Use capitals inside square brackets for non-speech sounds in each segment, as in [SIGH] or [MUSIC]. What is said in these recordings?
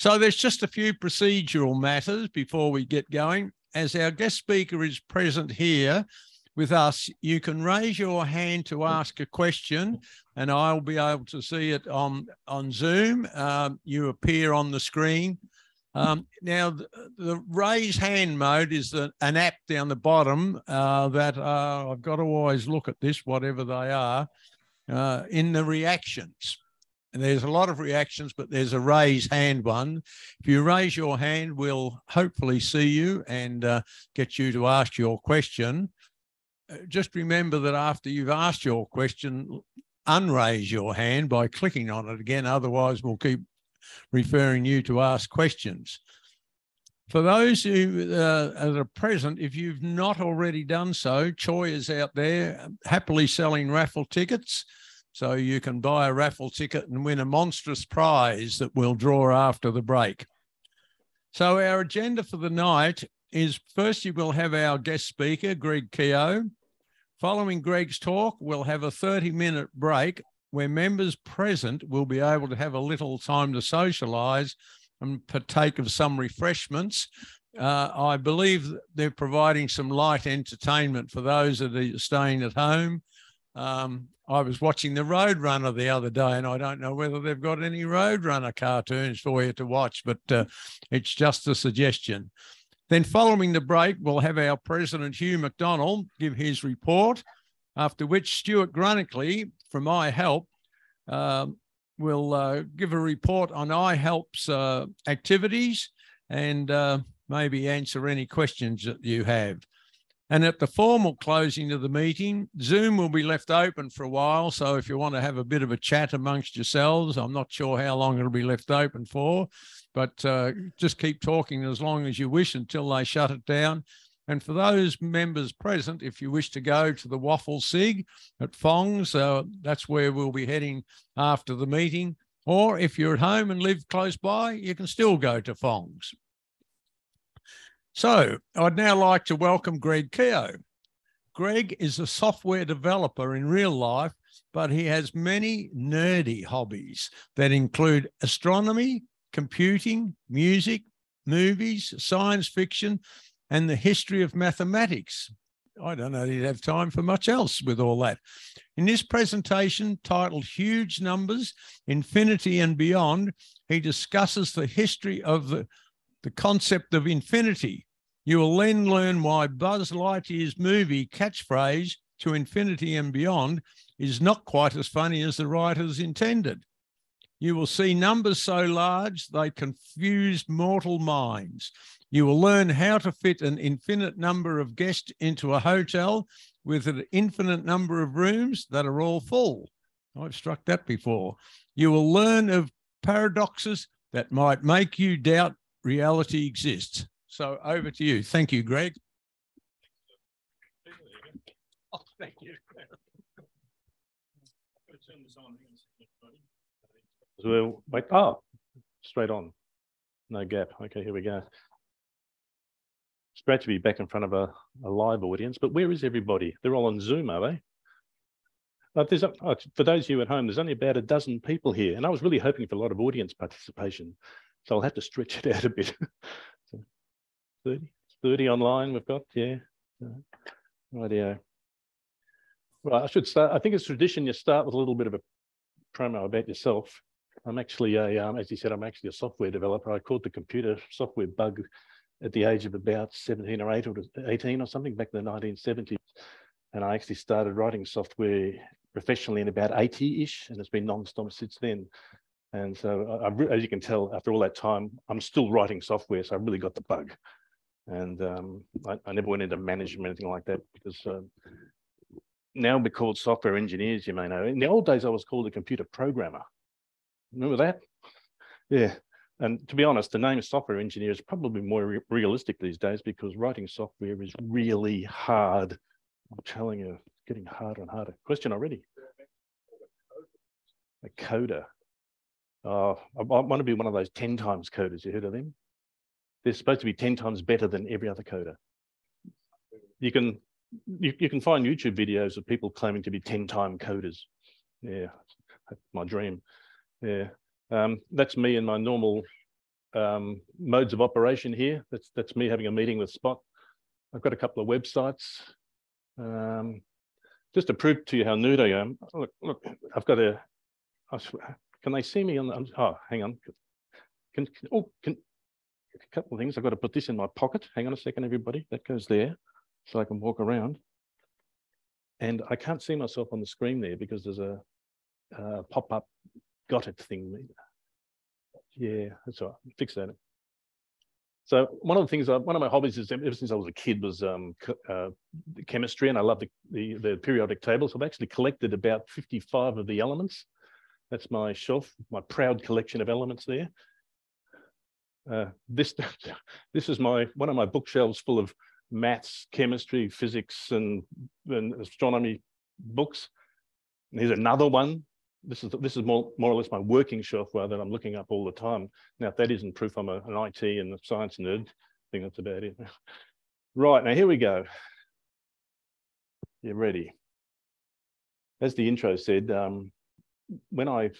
So there's just a few procedural matters before we get going. As our guest speaker is present here with us, you can raise your hand to ask a question, and I'll be able to see it on, on Zoom. Um, you appear on the screen. Um, now, the, the, raise hand mode is the, an app down the bottom uh, that uh, I've got to always look at this, whatever they are, uh, in the reactions. And there's a lot of reactions, but there's a raise hand one. If you raise your hand, we'll hopefully see you and uh, get you to ask your question. Uh, just remember that after you've asked your question, unraise your hand by clicking on it again. Otherwise, we'll keep referring you to ask questions. For those who uh, are present, if you've not already done so, Choi is out there happily selling raffle tickets. So you can buy a raffle ticket and win a monstrous prize that we'll draw after the break. So our agenda for the night is first you will have our guest speaker, Greg Keogh. Following Greg's talk, we'll have a 30 minute break where members present will be able to have a little time to socialise and partake of some refreshments. Uh, I believe they're providing some light entertainment for those that are staying at home. Um, I was watching the Roadrunner the other day, and I don't know whether they've got any Roadrunner cartoons for you to watch, but uh, it's just a suggestion. Then, following the break, we'll have our President Hugh McDonald give his report, after which Stuart Grunnickley from iHelp uh, will uh, give a report on iHelp's uh, activities and uh, maybe answer any questions that you have. And at the formal closing of the meeting, Zoom will be left open for a while. So if you want to have a bit of a chat amongst yourselves, I'm not sure how long it'll be left open for, but uh, just keep talking as long as you wish until they shut it down. And for those members present, if you wish to go to the Waffle Sig at Fongs, uh, that's where we'll be heading after the meeting. Or if you're at home and live close by, you can still go to Fongs. So I'd now like to welcome Greg Keogh. Greg is a software developer in real life, but he has many nerdy hobbies that include astronomy, computing, music, movies, science fiction, and the history of mathematics. I don't know he'd have time for much else with all that. In this presentation titled Huge Numbers, Infinity and Beyond, he discusses the history of the, the concept of infinity. You will then learn why Buzz Lightyear's movie catchphrase, to infinity and beyond, is not quite as funny as the writers intended. You will see numbers so large they confuse mortal minds. You will learn how to fit an infinite number of guests into a hotel with an infinite number of rooms that are all full. I've struck that before. You will learn of paradoxes that might make you doubt reality exists. So over to you. Thank you, Greg. Oh, thank you. We'll wait. Oh, straight on. No gap. Okay, here we go. It's great to be back in front of a, a live audience, but where is everybody? They're all on Zoom, are they? Uh, there's a, oh, for those of you at home, there's only about a dozen people here, and I was really hoping for a lot of audience participation, so I'll have to stretch it [LAUGHS] out a bit. So 30, 30 online we've got, yeah. Radio. Right, I should start. I think it's tradition you start with a little bit of a promo about yourself. I'm actually a, um, as you said, I'm actually a software developer. I caught the computer software bug at the age of about 17 or 8 or 18 or something back in the 1970s. And I actually started writing software professionally in about 80-ish, and it's been non-stop since then. And so, I, as you can tell, after all that time, I'm still writing software, so I really got the bug. And um, I, I, never went into management or anything like that because uh, now we're called software engineers, you may know. In the old days, I was called a computer programmer. Remember that? Yeah. And to be honest, the name software engineer is probably more re realistic these days because writing software is really hard. I'm telling you, it's getting harder and harder. Question already? A coder. Uh, I, I want to be one of those 10 times coders. You heard of them? They're supposed to be 10 times better than every other coder. You can you, you can find YouTube videos of people claiming to be 10 time coders. Yeah, my dream. Yeah, um, that's me in my normal um, modes of operation here. That's, that's me having a meeting with Spot. I've got a couple of websites. Um, just to prove to you how nude I am, look, look, I've got a, can they see me on the, oh, hang on. Can, can oh, can, couple of things. I've got to put this in my pocket. Hang on a second, everybody. That goes there so I can walk around. And I can't see myself on the screen there because there's a, a pop-up got it thing. Yeah, that's all right. Fix that. So one of the things, one of my hobbies is ever since I was a kid was um, uh, chemistry, and I love the, the, the periodic table. So I've actually collected about 55 of the elements. That's my shelf, my proud collection of elements there. Uh, this [LAUGHS] this is my one of my bookshelves full of maths, chemistry, physics, and, and astronomy books. And here's another one this is this is more more or less my working shelf rather than I'm looking up all the time. Now, if that isn't proof I'm a, an IT and a science nerd, I think that's about it. [LAUGHS] right, now here we go. You're ready. As the intro said, um, when I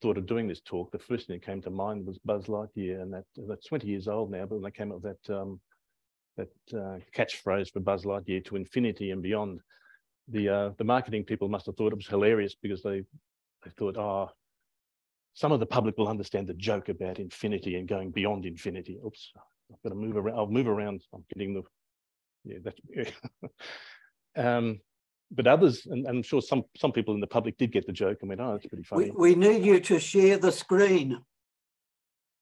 thought of doing this talk, the first thing that came to mind was Buzz Lightyear, and that, that's 20 years old now, but when they came up with that, um, that uh, catchphrase for Buzz Lightyear to infinity and beyond, the, uh, the marketing people must have thought it was hilarious because they I thought, oh, some of the public will understand the joke about infinity and going beyond infinity. Oops, I've got to move around. I'll move around. I'm getting the, yeah, that's, [LAUGHS] um, but others, and, I'm sure some some people in the public did get the joke and went, oh, it's pretty funny. We, we need you to share the screen.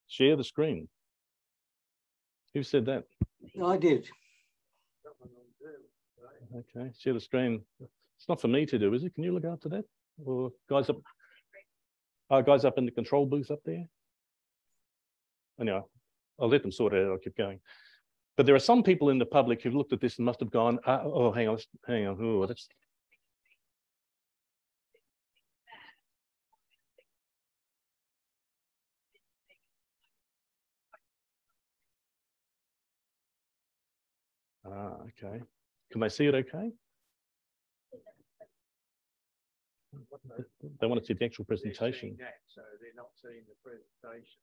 Share the screen. Who said that? I did. Okay, share the screen. It's not for me to do, is it? Can you look after that? or guys up, uh, guys up in the control booth up there. Anyway, I'll let them sort it out. I'll keep going. But there are some people in the public who've looked at this and must have gone, uh, oh, hang on, hang on. Oh, that's Ah, okay. Can they see it okay? They want to see the actual presentation. That, so they're not seeing the presentation.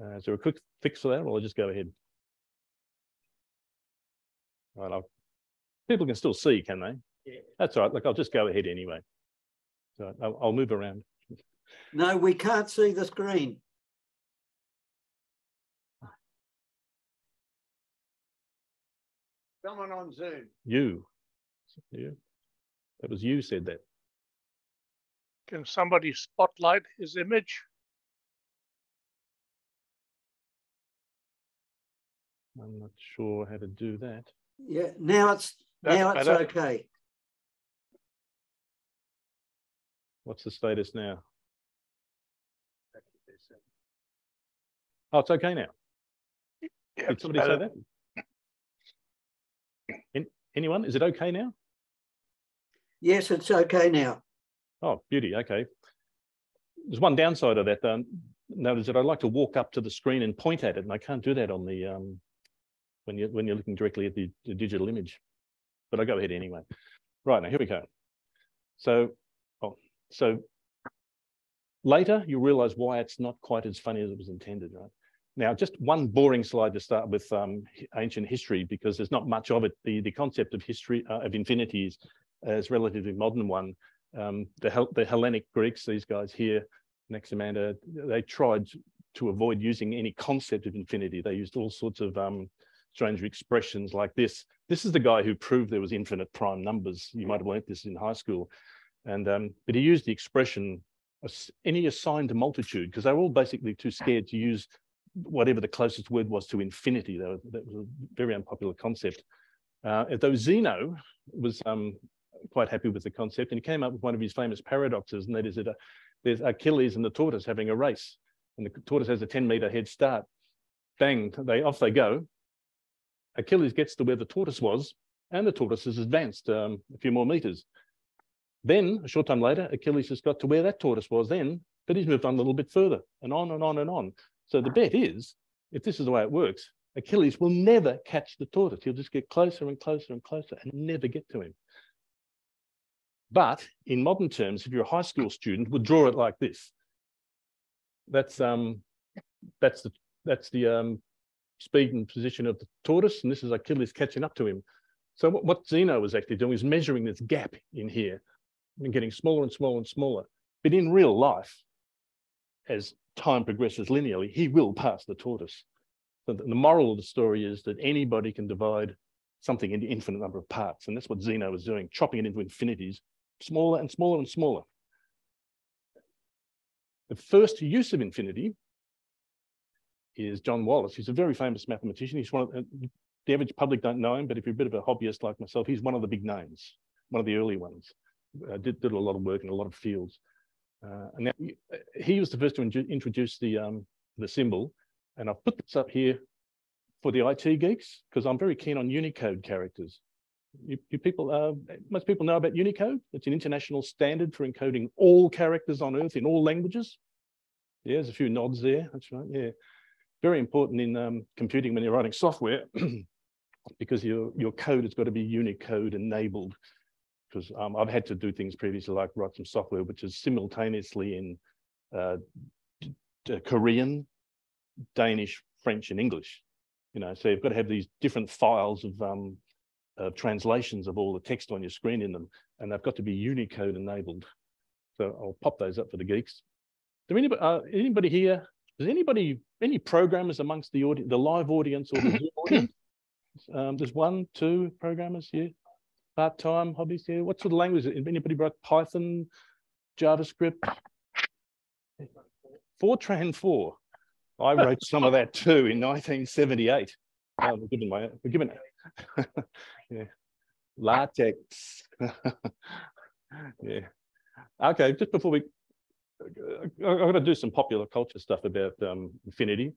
Uh, is there a quick fix for that, or I'll just go ahead? All right, I'll, people can still see, can they? Yeah. That's all right. Like I'll just go ahead anyway. So I'll, I'll move around. [LAUGHS] No, we can't see the screen. Someone on Zoom. You. Yeah. That was you said that. Can somebody spotlight his image? I'm not sure how to do that. Yeah, now it's That's now it's better. okay. What's the status now? Oh, it's okay now. Yeah, Did it's somebody say that? An- anyone? Is it okay now? Yes, it's okay now. Oh, beauty. Okay. There's one downside of that. though. notice that I like to walk up to the screen and point at it, and I can't do that on the um, when you're, when you're looking directly at the, the digital image. But I go ahead anyway. Right now, here we go. So, oh, so later you'll realize why it's not quite as funny as it was intended, right? Now, just one boring slide to start with um, ancient history, because there's not much of it. The, the concept of history uh, of infinity is, uh, is relatively modern one. Um, the, Hel the Hellenic Greeks, these guys here, Anaximander, they tried to avoid using any concept of infinity. They used all sorts of um, strange expressions like this. This is the guy who proved there was infinite prime numbers. You might have learnt this in high school. And um, but he used the expression any assigned multitude because they were all basically too scared to use whatever the closest word was to infinity. That was, that was a very unpopular concept. Uh, though Zeno was um, quite happy with the concept and he came up with one of his famous paradoxes, and that is that uh, there's Achilles and the tortoise having a race, and the tortoise has a 10 meter head start. Bang, they off they go. Achilles gets to where the tortoise was, and the tortoise has advanced um, a few more meters. Then, a short time later, Achilles has got to where that tortoise was then, but he's moved on a little bit further, and on and on and on. So the bet is, if this is the way it works, Achilles will never catch the tortoise. He'll just get closer and closer and closer and never get to him. But in modern terms, if you're a high school student, would draw it like this. that's um, that's the that's the um, speed and position of the tortoise, and this is Achilles catching up to him. So what, what Zeno was actually doing is measuring this gap in here and getting smaller and smaller and smaller. But in real life, as time progresses linearly, he will pass the tortoise. So the, moral of the story is that anybody can divide something into infinite number of parts. And that's what Zeno was doing, chopping it into infinities, smaller and smaller and smaller. The first use of infinity is John Wallis. He's a very famous mathematician. He's one of the, the average public don't know him, but if you're a bit of a hobbyist like myself, he's one of the big names, one of the early ones. Uh, did, did a lot of work in a lot of fields. Uh, and now, he was the first to introduce the um, the symbol, and I've put this up here for the IT geeks because I'm very keen on Unicode characters. You, you people, uh, most people know about Unicode. It's an international standard for encoding all characters on Earth in all languages. Yeah, there's a few nods there. That's right. Yeah, very important in um, computing when you're writing software [CLEARS THROAT] because your your code has got to be Unicode enabled because um, I've had to do things previously like write some software which is simultaneously in uh, Korean, Danish, French, and English. You know, so you've got to have these different files of um, uh, translations of all the text on your screen in them, and they've got to be Unicode enabled. So I'll pop those up for the geeks. Do anybody, uh, anybody here? Does anybody, any programmers amongst the audience, the live audience or the Zoom [COUGHS] audience? Um, there's one, two programmers here part-time hobbies here? What sort of language? Anybody wrote Python, JavaScript? Fortran 4. I wrote some of that too in 1978. Oh, we're given my, we're given, [LAUGHS] yeah. LaTeX. [LAUGHS] yeah. Okay, just before we, I'm going to do some popular culture stuff about um, Infinity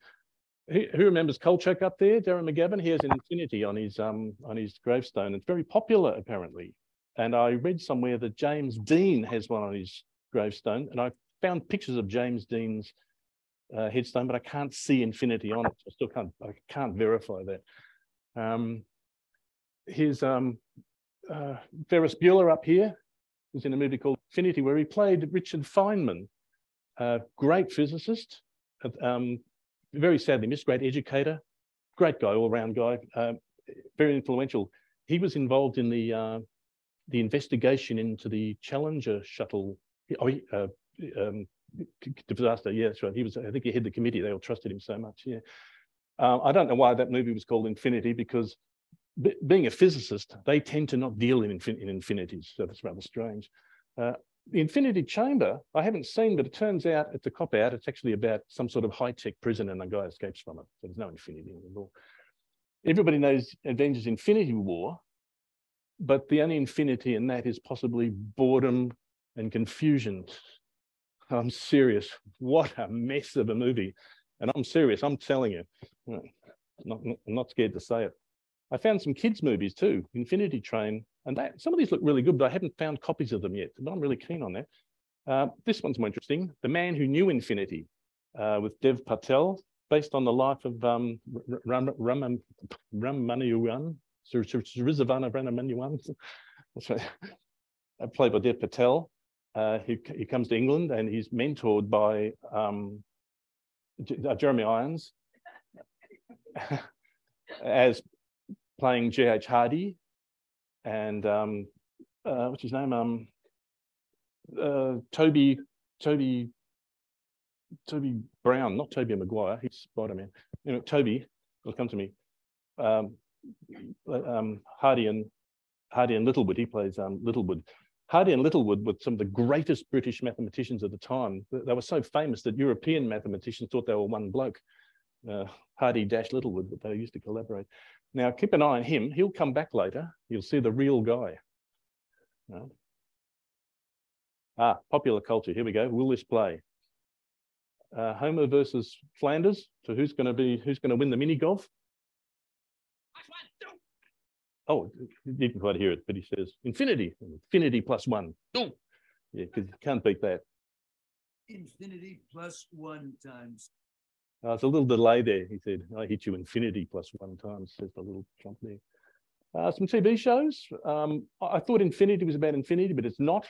who remembers Kolchak up there, Darren McGavin? He has an infinity on his um on his gravestone. It's very popular apparently. And I read somewhere that James Dean has one on his gravestone, and I found pictures of James Dean's uh, headstone, but I can't see infinity on it. I still can't I can't verify that. Um, here's um, uh, Ferris Bueller up here. Was in a movie called Infinity, where he played Richard Feynman, a great physicist. Um, very sadly missed, great educator, great guy, all round guy, uh, very influential. He was involved in the uh, the investigation into the Challenger shuttle oh, uh, um, disaster. Yeah, that's right. He was, I think he headed the committee. They all trusted him so much. Yeah. Um, I don't know why that movie was called Infinity because being a physicist, they tend to not deal in, infin in infinities. So that's rather strange. Uh, the infinity chamber, I haven't seen, but it turns out it's a cop out. It's actually about some sort of high tech prison and a guy escapes from it. So there's no infinity involved. Everybody knows Avengers Infinity War, but the only infinity in that is possibly boredom and confusion. I'm serious. What a mess of a movie. And I'm serious. I'm telling you. I'm not, I'm not scared to say it. I found some kids' movies too. Infinity Train and that, some of these look really good, but I haven't found copies of them yet, but I'm really keen on that. Uh, this one's more interesting. The Man Who Knew Infinity uh, with Dev Patel, based on the life of um, Ram, Ram, Ramanujan, Srisavana Ramanujan. [LAUGHS] That's right. Played by Dev Patel. Uh, he, he comes to England and he's mentored by um, uh, Jeremy Irons [LAUGHS] as playing G.H. Hardy and um, uh, what's his name? Um, uh, Toby, Toby, Toby Brown, not Tobey Maguire. He's Spider-Man. You know, Toby will come to me. Um, um, Hardy and Hardy and Littlewood. He plays um, Littlewood. Hardy and Littlewood were some of the greatest British mathematicians of the time. They were so famous that European mathematicians thought they were one bloke. Uh, Hardy dash Littlewood, but they used to collaborate. Now, keep an eye on him. He'll come back later. You'll see the real guy. No. Ah, popular culture. Here we go. Will this play? Uh, Homer versus Flanders. So who's going to be? Who's going to win the mini golf? Oh, you didn't quite hear it, but he says infinity. Infinity plus one. Oh, yeah, because you can't beat that. Infinity plus one times uh, it's a little delay there. He said, I hit you infinity plus one times, says the little chump there. Uh, some TV shows. Um, I thought Infinity was about infinity, but it's not.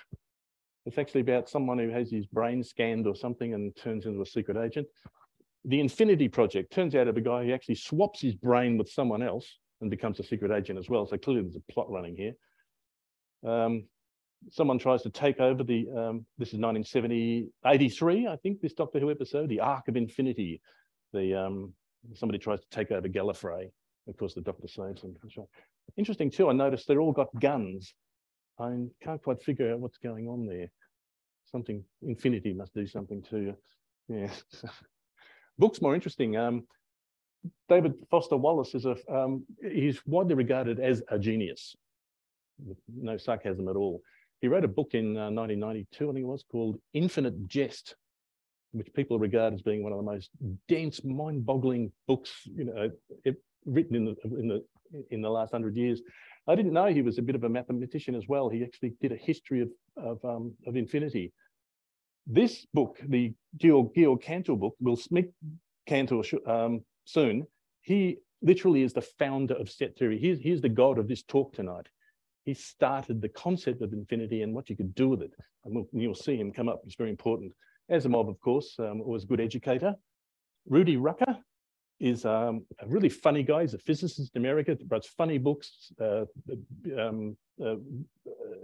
It's actually about someone who has his brain scanned or something and turns into a secret agent. The Infinity Project turns out to be a guy who actually swaps his brain with someone else and becomes a secret agent as well. So clearly there's a plot running here. Um, someone tries to take over the, um, this is 1970, 83, I think, this Doctor Who episode, the Arc of Infinity. The, um, somebody tries to take over Gallifrey. Of course, the Doctor saves them. Interesting too, I noticed they're all got guns. I can't quite figure out what's going on there. Something, Infinity must do something too. Yeah. [LAUGHS] Book's more interesting. Um, David Foster Wallace is a, um, he's widely regarded as a genius. No sarcasm at all. He wrote a book in uh, 1992, I think it was, called Infinite Jest, which people regard as being one of the most dense, mind-boggling books, you know, it, written in the in the in the last hundred years. I didn't know he was a bit of a mathematician as well. He actually did a history of of, um, of infinity. This book, the Georg, Georg Cantor book, will meet Cantor um, soon. He literally is the founder of set theory. He's, he's the god of this talk tonight. He started the concept of infinity and what you could do with it. And we'll, you'll see him come up. It's very important. Asimov, of course, um, was a good educator. Rudy Rucker is um, a really funny guy. He's a physicist in America, writes funny books, uh, um, uh,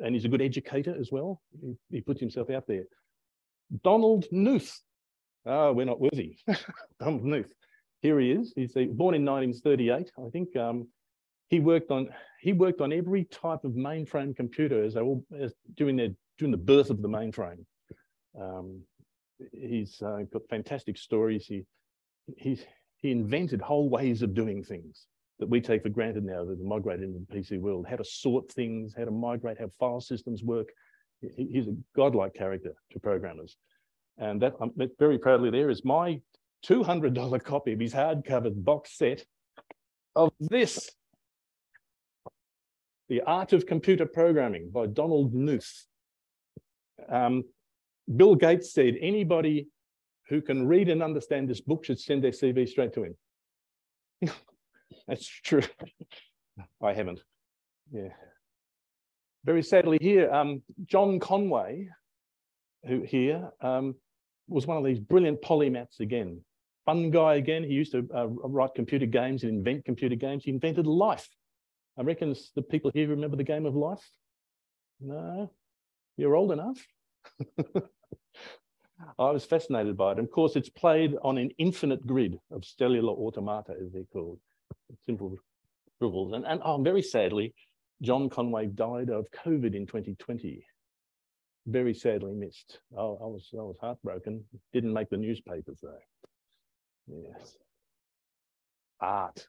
and he's a good educator as well. He, he, puts himself out there. Donald Knuth. Oh, we're not worthy. [LAUGHS] Donald Knuth. Here he is. He's born in 1938. I think um, he worked on he worked on every type of mainframe computer as they all as during their during the birth of the mainframe. Um, he's uh, got fantastic stories. He he's he invented whole ways of doing things that we take for granted now that are migrated into the PC world. How to sort things, how to migrate, how file systems work. He, he's a godlike character to programmers. And that I'm very proudly there is my $200 copy of his hardcover box set of this The Art of Computer Programming by Donald Knuth. Um, Bill Gates said anybody who can read and understand this book should send their CV straight to him. [LAUGHS] That's true. [LAUGHS] I haven't. Yeah. Very sadly here, um, John Conway, who here um, was one of these brilliant polymaths again. Fun guy again. He used to uh, write computer games and invent computer games. He invented life. I reckon the people here remember the game of life. No, you're old enough. [LAUGHS] I was fascinated by it. And of course, it's played on an infinite grid of cellular automata, as they're called, simple dribbles. And, and oh, very sadly, John Conway died of COVID in 2020 very sadly missed. I, I, was I was heartbroken. Didn't make the newspapers though. Yes. Art,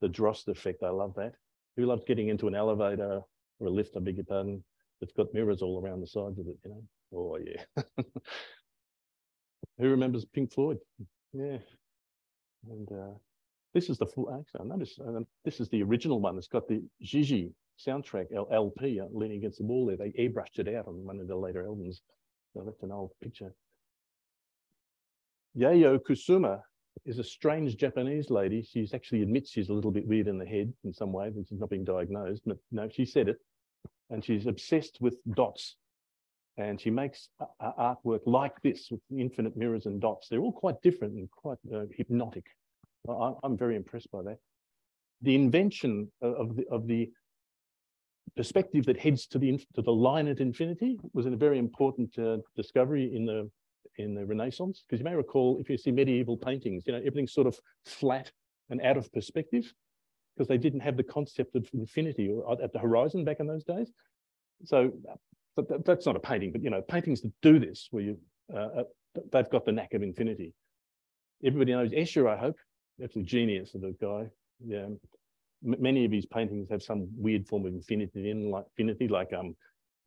the Droste effect. I love that. Who loves getting into an elevator or a lift? I beg your pardon. It's got mirrors all around the sides of it. You know. Oh yeah. [LAUGHS] Who remembers Pink Floyd? Yeah. And uh, this is the full. Actually, I noticed uh, this is the original one. It's got the Gigi soundtrack LP uh, leaning against the wall there. They airbrushed it out on one of the later albums. So that's an old picture. Yayoi Kusama is a strange Japanese lady. She actually admits she's a little bit weird in the head in some way, but she's not being diagnosed. But no, she said it. And she's obsessed with dots. And she makes artwork like this with infinite mirrors and dots. They're all quite different and quite uh, hypnotic. I, am very impressed by that. The invention of the, of the perspective that heads to the to the line at infinity was a very important uh, discovery in the in the Renaissance. Because you may recall, if you see medieval paintings, you know everything's sort of flat and out of perspective, because they didn't have the concept of infinity or at the horizon back in those days. So that, that's not a painting, but you know paintings that do this, where you uh, uh they've got the knack of infinity. Everybody knows Escher, I hope. That's a genius of a guy. Yeah many of his paintings have some weird form of infinity in like infinity, like um,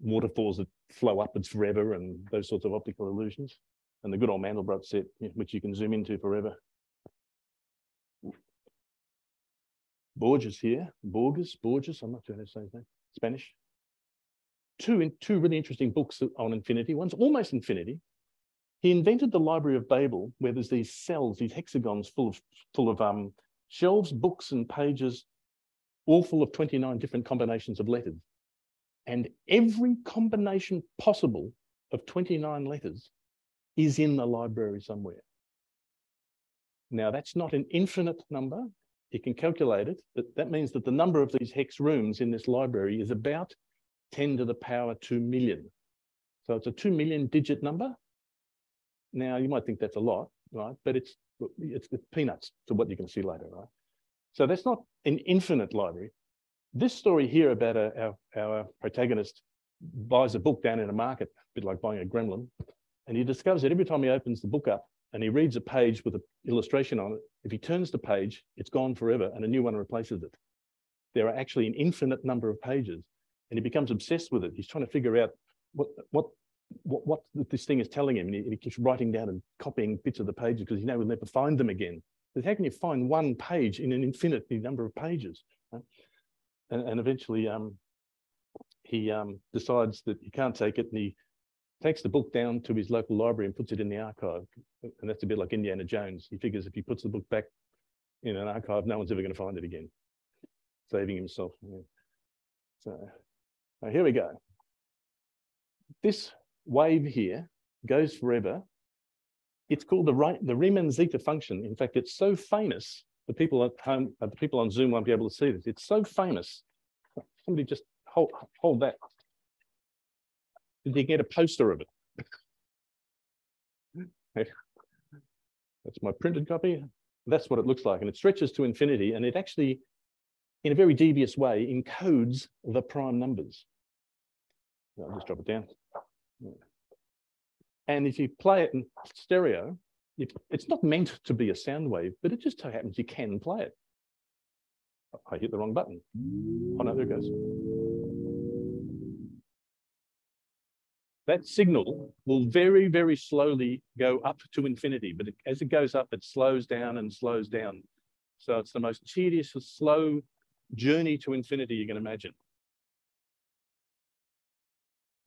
waterfalls that flow upwards forever and those sorts of optical illusions. And the good old Mandelbrot set, which you can zoom into forever. Borges here, Borges, Borges, I'm not sure how to say his name, Spanish. Two, in, two really interesting books on infinity. One's almost infinity. He invented the Library of Babel, where there's these cells, these hexagons full of, full of um, shelves, books, and pages all full of 29 different combinations of letters. And every combination possible of 29 letters is in the library somewhere. Now, that's not an infinite number. You can calculate it, but that means that the number of these hex rooms in this library is about 10 to the power 2 million. So it's a 2 million digit number. Now, you might think that's a lot, right? But it's, it's, peanuts to what you can see later, right? So that's not an infinite library. This story here about our, our protagonist buys a book down in a market, a bit like buying a gremlin, and he discovers that every time he opens the book up and he reads a page with an illustration on it, if he turns the page, it's gone forever and a new one replaces it. There are actually an infinite number of pages and he becomes obsessed with it. He's trying to figure out what, what, what, what this thing is telling him. And he, he keeps writing down and copying bits of the pages because he knows he'll never find them again. But how can you find one page in an infinite number of pages? Right? And, and, eventually um, he um, decides that he can't take it and he takes the book down to his local library and puts it in the archive. And that's a bit like Indiana Jones. He figures if he puts the book back in an archive, no one's ever going to find it again, saving himself. Yeah. So here we go. This wave here goes forever. It's called the, the Riemann zeta function. In fact, it's so famous, the people at home, uh, the people on Zoom won't be able to see this. It's so famous. Somebody just hold, hold that. Did you get a poster of it? [LAUGHS] That's my printed copy. That's what it looks like. And it stretches to infinity. And it actually, in a very devious way, encodes the prime numbers. I'll just drop it down. And if you play it in stereo, it's not meant to be a sound wave, but it just so happens you can play it. I hit the wrong button. Oh no, there it goes. That signal will very, very slowly go up to infinity, but as it goes up, it slows down and slows down. So it's the most tedious, slow journey to infinity you can imagine.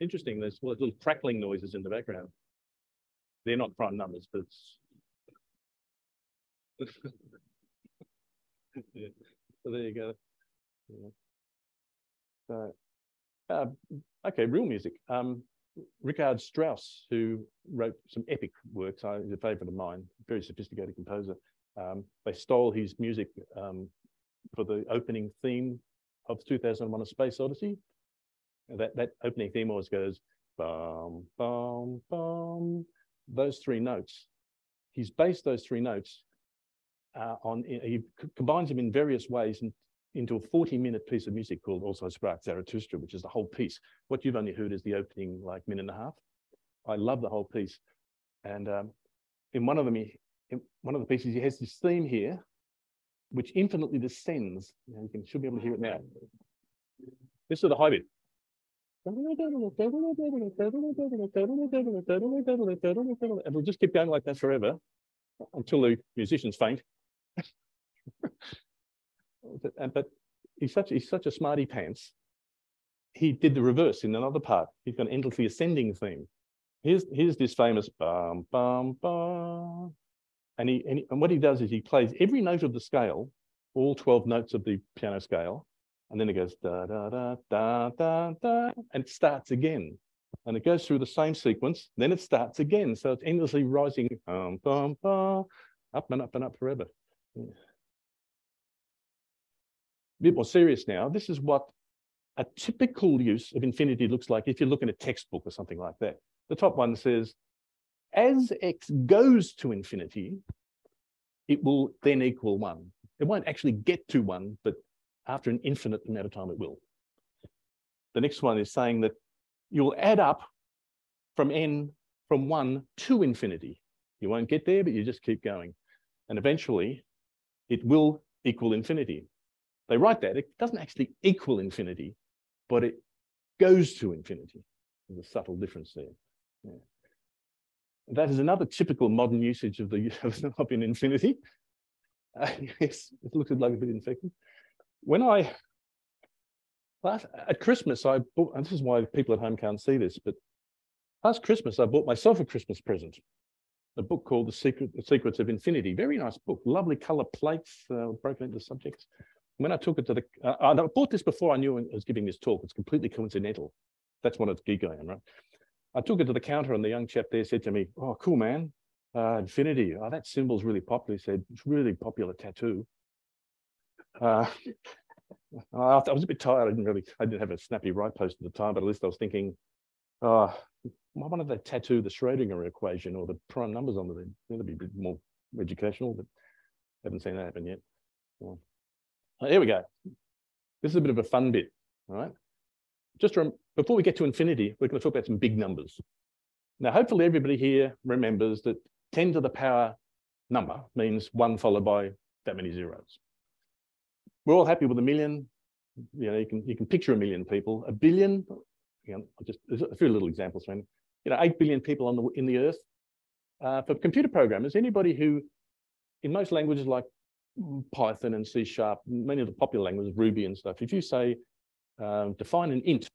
Interesting, there's little crackling noises in the background. They're not prime numbers, but [LAUGHS] yeah. So there you go. Yeah. So, uh, okay, real music. Um, Richard Strauss, who wrote some epic works, he's a favorite of mine, very sophisticated composer. Um, they stole his music um, for the opening theme of 2001 A Space Odyssey. That, that opening theme always goes, bum, bum, bum, those three notes. He's based those three notes uh, on, he combines them in various ways and into a 40 minute piece of music called Also Sprach Zarathustra, which is the whole piece. What you've only heard is the opening like minute and a half. I love the whole piece. And um, in one of them, he, in one of the pieces, he has this theme here, which infinitely descends. You, know, you can should be able to hear it now. This is the high bit. And we'll just keep going like that forever until the musicians faint. [LAUGHS] but he's such he's such a smarty pants. He did the reverse in another part. He's got an endlessly ascending theme. Here's here's this famous bum bum bum, and he, and he and what he does is he plays every note of the scale, all twelve notes of the piano scale, and then it goes da da da da da da, and it starts again. And it goes through the same sequence, then it starts again. So it's endlessly rising, um, bum, bum, up and up and up forever. Yeah bit more serious now, this is what a typical use of infinity looks like if you look in a textbook or something like that. The top one says, as x goes to infinity, it will then equal one. It won't actually get to one, but after an infinite amount of time, it will. The next one is saying that you'll add up from n from one to infinity. You won't get there, but you just keep going. And eventually, it will equal infinity. They write that, it doesn't actually equal infinity, but it goes to infinity. There's a subtle difference there. Yeah. That is another typical modern usage of the [LAUGHS] of an infinity. [LAUGHS] Uh, yes, it looks like a bit infected. When I last at Christmas, I bought, and this is why people at home can't see this, but last Christmas I bought myself a Christmas present, a book called The Secret, The Secrets of Infinity. Very nice book, lovely color plates, uh, broken into subjects when I took it to the, uh, I bought this before I knew I was giving this talk. It's completely coincidental. That's what it's geek I am, right? I took it to the counter and the young chap there said to me, oh, cool, man. Uh, infinity. Oh, that symbol's really popular. He said, it's really popular tattoo. Uh, [LAUGHS] I was a bit tired. I didn't really, I didn't have a snappy right post at the time, but at least I was thinking, oh, I wanted to tattoo the Schrodinger equation or the prime numbers on the That'd be a bit more educational, but haven't seen that happen yet. Well, here we go. This is a bit of a fun bit, all right? Just before we get to infinity, we're going to talk about some big numbers. Now, hopefully everybody here remembers that 10 to the power number means one followed by that many zeros. We're all happy with a million. You know, you can you can picture a million people. A billion, you know, just a few little examples. When you know, eight billion people on the in the earth. Uh, for computer programmers, anybody who, in most languages like Python and C Sharp, many of the popular languages, Ruby and stuff, if you say um, define an int,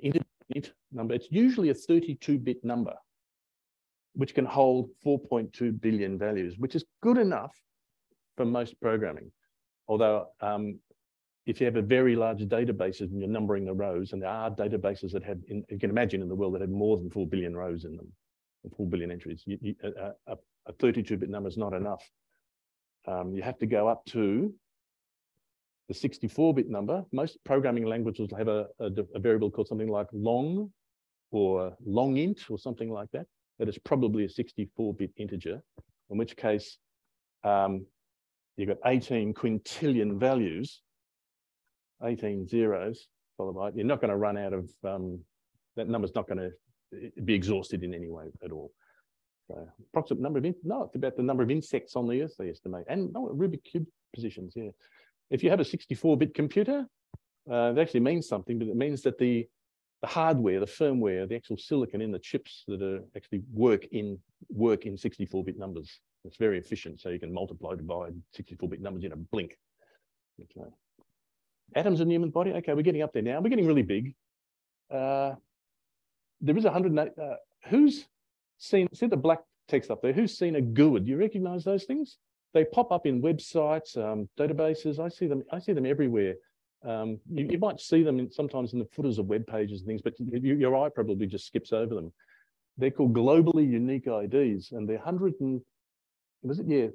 int, int number, it's usually a 32-bit number, which can hold 4.2 billion values, which is good enough for most programming. Although um, if you have a very large database and you're numbering the rows, and there are databases that have, in, you can imagine in the world that have more than 4 billion rows in them, 4 billion entries, you, you, a 32-bit number is not enough. Um, you have to go up to the 64-bit number. Most programming languages have a, a, a, variable called something like long or long int or something like that. That is probably a 64-bit integer, in which case um, you've got 18 quintillion values, 18 zeros followed by, you're not going to run out of, um, that number's not going to be exhausted in any way at all. So approximate number of, in, no, it's about the number of insects on the earth they estimate, and oh, Rubik cube positions, yeah. If you have a 64-bit computer, uh, it actually means something, but it means that the, the hardware, the firmware, the actual silicon in the chips that are actually work in work in 64-bit numbers. It's very efficient, so you can multiply, divide 64-bit numbers in a blink. Okay. Atoms in the human body. Okay, we're getting up there now. We're getting really big. Uh, there is 108. Uh, who's seen, see the black text up there? Who's seen a GUID? Do you recognize those things? They pop up in websites, um, databases. I see them. I see them everywhere. Um, you, you, might see them in, sometimes in the footers of web pages and things, but you, your eye probably just skips over them. They're called globally unique IDs, and they're 100 and was it yeah,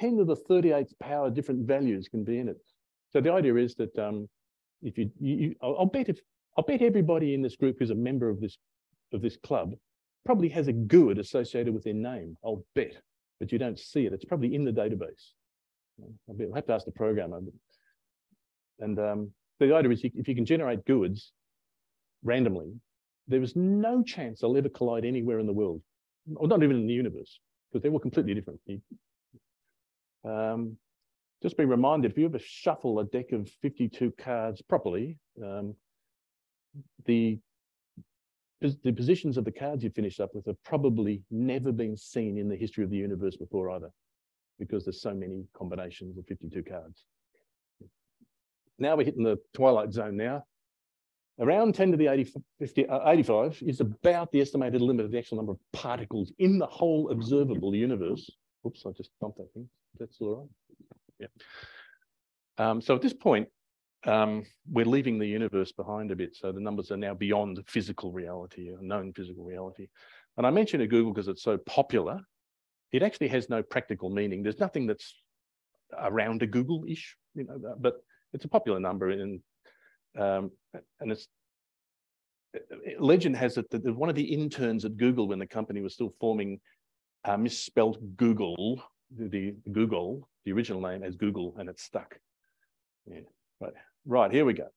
10 to the 38th power different values can be in it. So the idea is that um, if you, you, I'll, I'll bet if I'll bet everybody in this group who's a member of this of this club probably has a GUID associated with their name. I'll bet, but you don't see it. It's probably in the database. I'll bet, I'll have to ask the programmer. And um, the idea is if you can generate GUIDs randomly, there is no chance they'll ever collide anywhere in the world, or not even in the universe, because they're all completely different. Um, just be reminded, if you ever shuffle a deck of 52 cards properly, um, the, the positions of the cards you finished up with have probably never been seen in the history of the universe before either, because there's so many combinations of 52 cards. Now we're hitting the twilight zone now. Around 10 to the 80, 50, uh, 85 is about the estimated limit of the actual number of particles in the whole observable universe. Oops, I just bumped that thing. That's all right. Yeah. Um, so at this point, um, we're leaving the universe behind a bit. So the numbers are now beyond physical reality, known physical reality. And I mentioned a googol because it's so popular. It actually has no practical meaning. There's nothing that's around a googol-ish, you know, but it's a popular number and um, and it's legend has it that one of the interns at Google when the company was still forming uh, misspelled googol, the, the googol the original name as Google and it's stuck. Yeah, right. Right, here we go.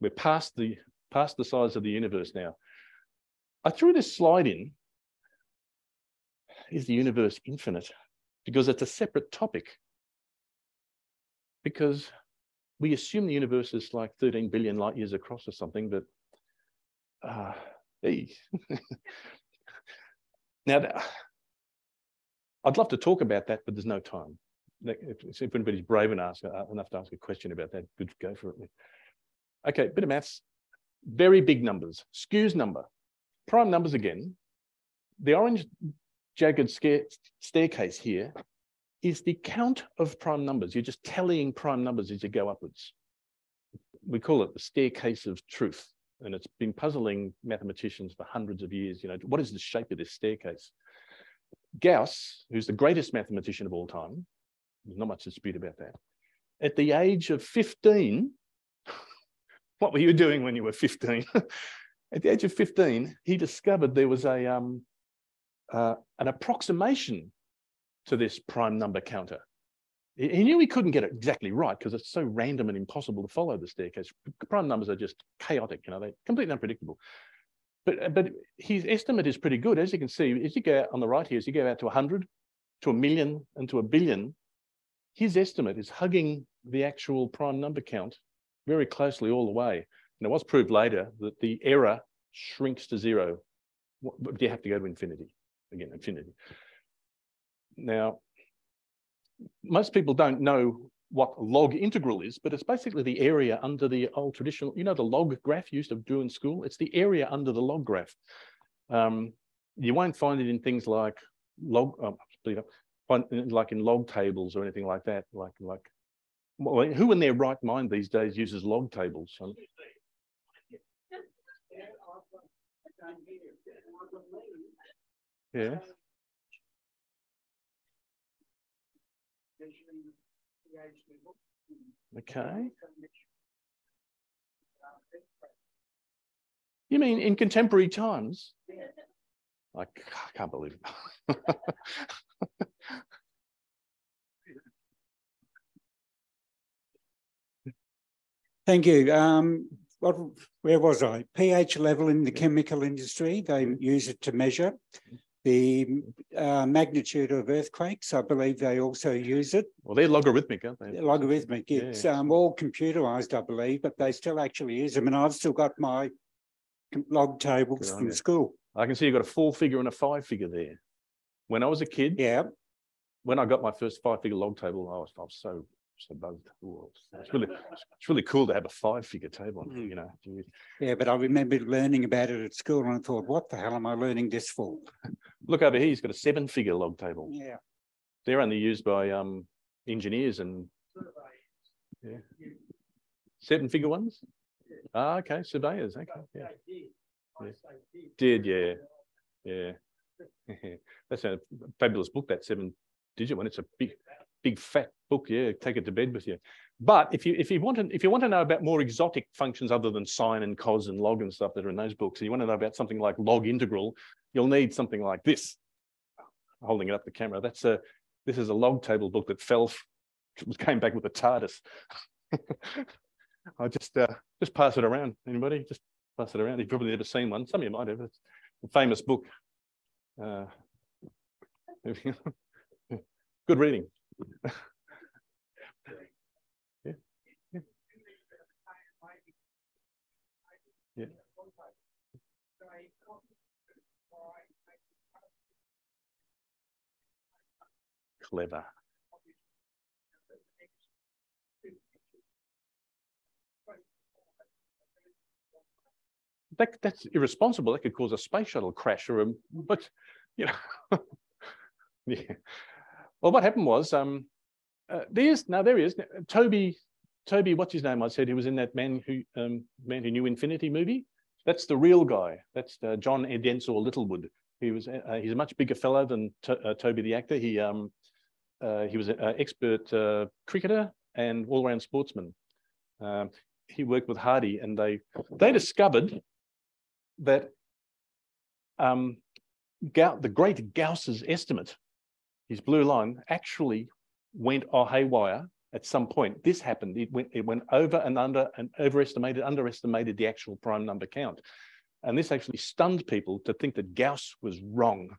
We're past the past the size of the universe now. I threw this slide in. Is the universe infinite? Because it's a separate topic. Because we assume the universe is like 13 billion light years across or something, but uh, hey. [LAUGHS] now, I'd love to talk about that, but there's no time if, if anybody's brave enough, enough to ask a question about that, good, go for it. Okay, bit of maths. Very big numbers. Skewes number. Prime numbers again. The orange jagged staircase here is the count of prime numbers. You're just tallying prime numbers as you go upwards. We call it the staircase of truth. and it's been puzzling mathematicians for hundreds of years. You know, what is the shape of this staircase? Gauss, who's the greatest mathematician of all time, there's not much dispute about that. At the age of 15, [LAUGHS] what were you doing when you were 15? [LAUGHS] At the age of 15, he discovered there was a um, uh, an approximation to this prime number counter. He, knew he couldn't get it exactly right because it's so random and impossible to follow the staircase. Prime numbers are just chaotic, you know, they're completely unpredictable. But, uh, but his estimate is pretty good. As you can see, as you go out on the right here, as you go out to 100, to a million, and to a billion, his estimate is hugging the actual prime number count very closely all the way. And it was proved later that the error shrinks to zero. But you have to go to infinity, again, infinity. Now, most people don't know what log integral is, but it's basically the area under the old traditional, you know, the log graph you used to do in school? It's the area under the log graph. Um, you won't find it in things like log, um, like in log tables or anything like that. Like, like, well, who in their right mind these days uses log tables? Um, yeah. Okay. You mean in contemporary times? I, I can't believe it. [LAUGHS] Thank you. Um, what, where was I? pH level in the chemical industry, they use it to measure. The uh, magnitude of earthquakes, I believe they also use it. Well, they're logarithmic, aren't they? Logarithmic, it's Yeah. um, all computerized, I believe, but they still actually use them. And I've still got my log tables from you. school. I can see you've got a four figure and a five figure there. When I was a kid, Yeah, when I got my first five figure log table, I was, I was so so buzzed. Ooh, It's really it's really cool to have a five figure table. Mm. You know, yeah, but I remember learning about it at school and I thought, what the hell am I learning this for? Look over here. He's got a seven figure log table. Yeah. They're only used by um engineers and yeah, seven figure ones. Ah, okay, surveyors. Okay, yeah. Yeah. Did yeah, yeah. [LAUGHS] That's a fabulous book. That seven digit one. It's a big, big fat book. Yeah, take it to bed with you. But if you if you want to if you want to know about more exotic functions other than sine and cos and log and stuff that are in those books, and you want to know about something like log integral, you'll need something like this. Holding it up the camera. That's a this is a log table book that fell [LAUGHS] came back with a TARDIS. [LAUGHS] I'll just uh, just pass it around. Anybody? Just pass it around. You've probably never seen one. Some of you might have. It's a famous book. Uh, [LAUGHS] good reading. Clever. That, that's irresponsible. That could cause a space shuttle crash or a, but, you know. [LAUGHS] yeah. Well, what happened was, um, uh, there's, now there is Toby, Toby, what's his name? I said he was in that Man Who, um, Man Who Knew Infinity movie. That's the real guy. That's uh, John Edensor Littlewood. He was, uh, he's a much bigger fellow than to, uh, Toby the actor. He, um, uh, he was an expert uh, cricketer and all-round sportsman. Um, he worked with Hardy, and they they discovered that um, the great Gauss's estimate, his blue line, actually went haywire at some point. This happened. It went it went over and under and overestimated, underestimated the actual prime number count. And this actually stunned people to think that Gauss was wrong,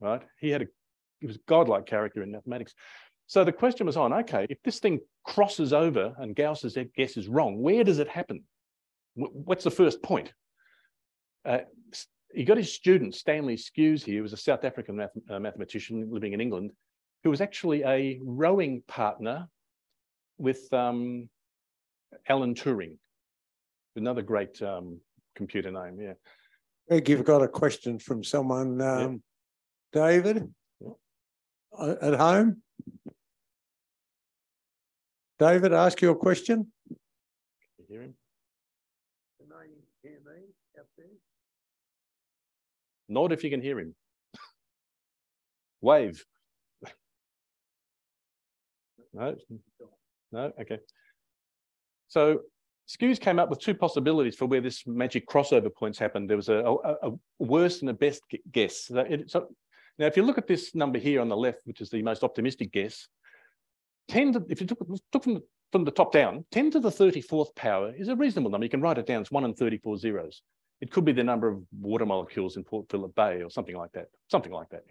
right? He had a he was a godlike character in mathematics. So the question was on, okay, if this thing crosses over and Gauss's guess is wrong, where does it happen? What's the first point? Uh, he got his student, Stanley Skewes here, who was a South African math- uh, mathematician living in England, who was actually a rowing partner with um, Alan Turing, another great um, computer name, yeah. Greg, you've got a question from someone, um, David? Uh, At home? David, ask your question. Can you hear him? Can they hear me? Nod if you can hear him. [LAUGHS] Wave. [LAUGHS] No, no, okay. So Skewes came up with two possibilities for where this magic crossover points happened. There was a, a, a worst and a best guess. So, it, so now, if you look at this number here on the left, which is the most optimistic guess, 10 to, if you took, took from, the, from the top down, 10 to the 34th power is a reasonable number. You can write it down, it's one and 34 zeros. It could be the number of water molecules in Port Phillip Bay or something like that, something like that.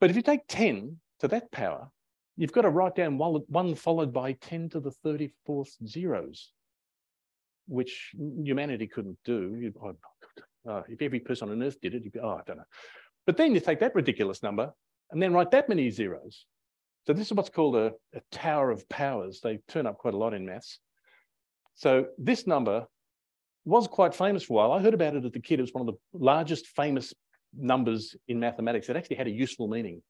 But if you take 10 to that power, you've got to write down one, followed by 10 to the 34th zeros, which humanity couldn't do. Oh, if every person on earth did it, you'd be, oh, I don't know. But then you take that ridiculous number and then write that many zeros. So this is what's called a, a tower of powers. They turn up quite a lot in maths. So this number was quite famous for a while. I heard about it as a kid. It was one of the largest famous numbers in mathematics. It actually had a useful meaning.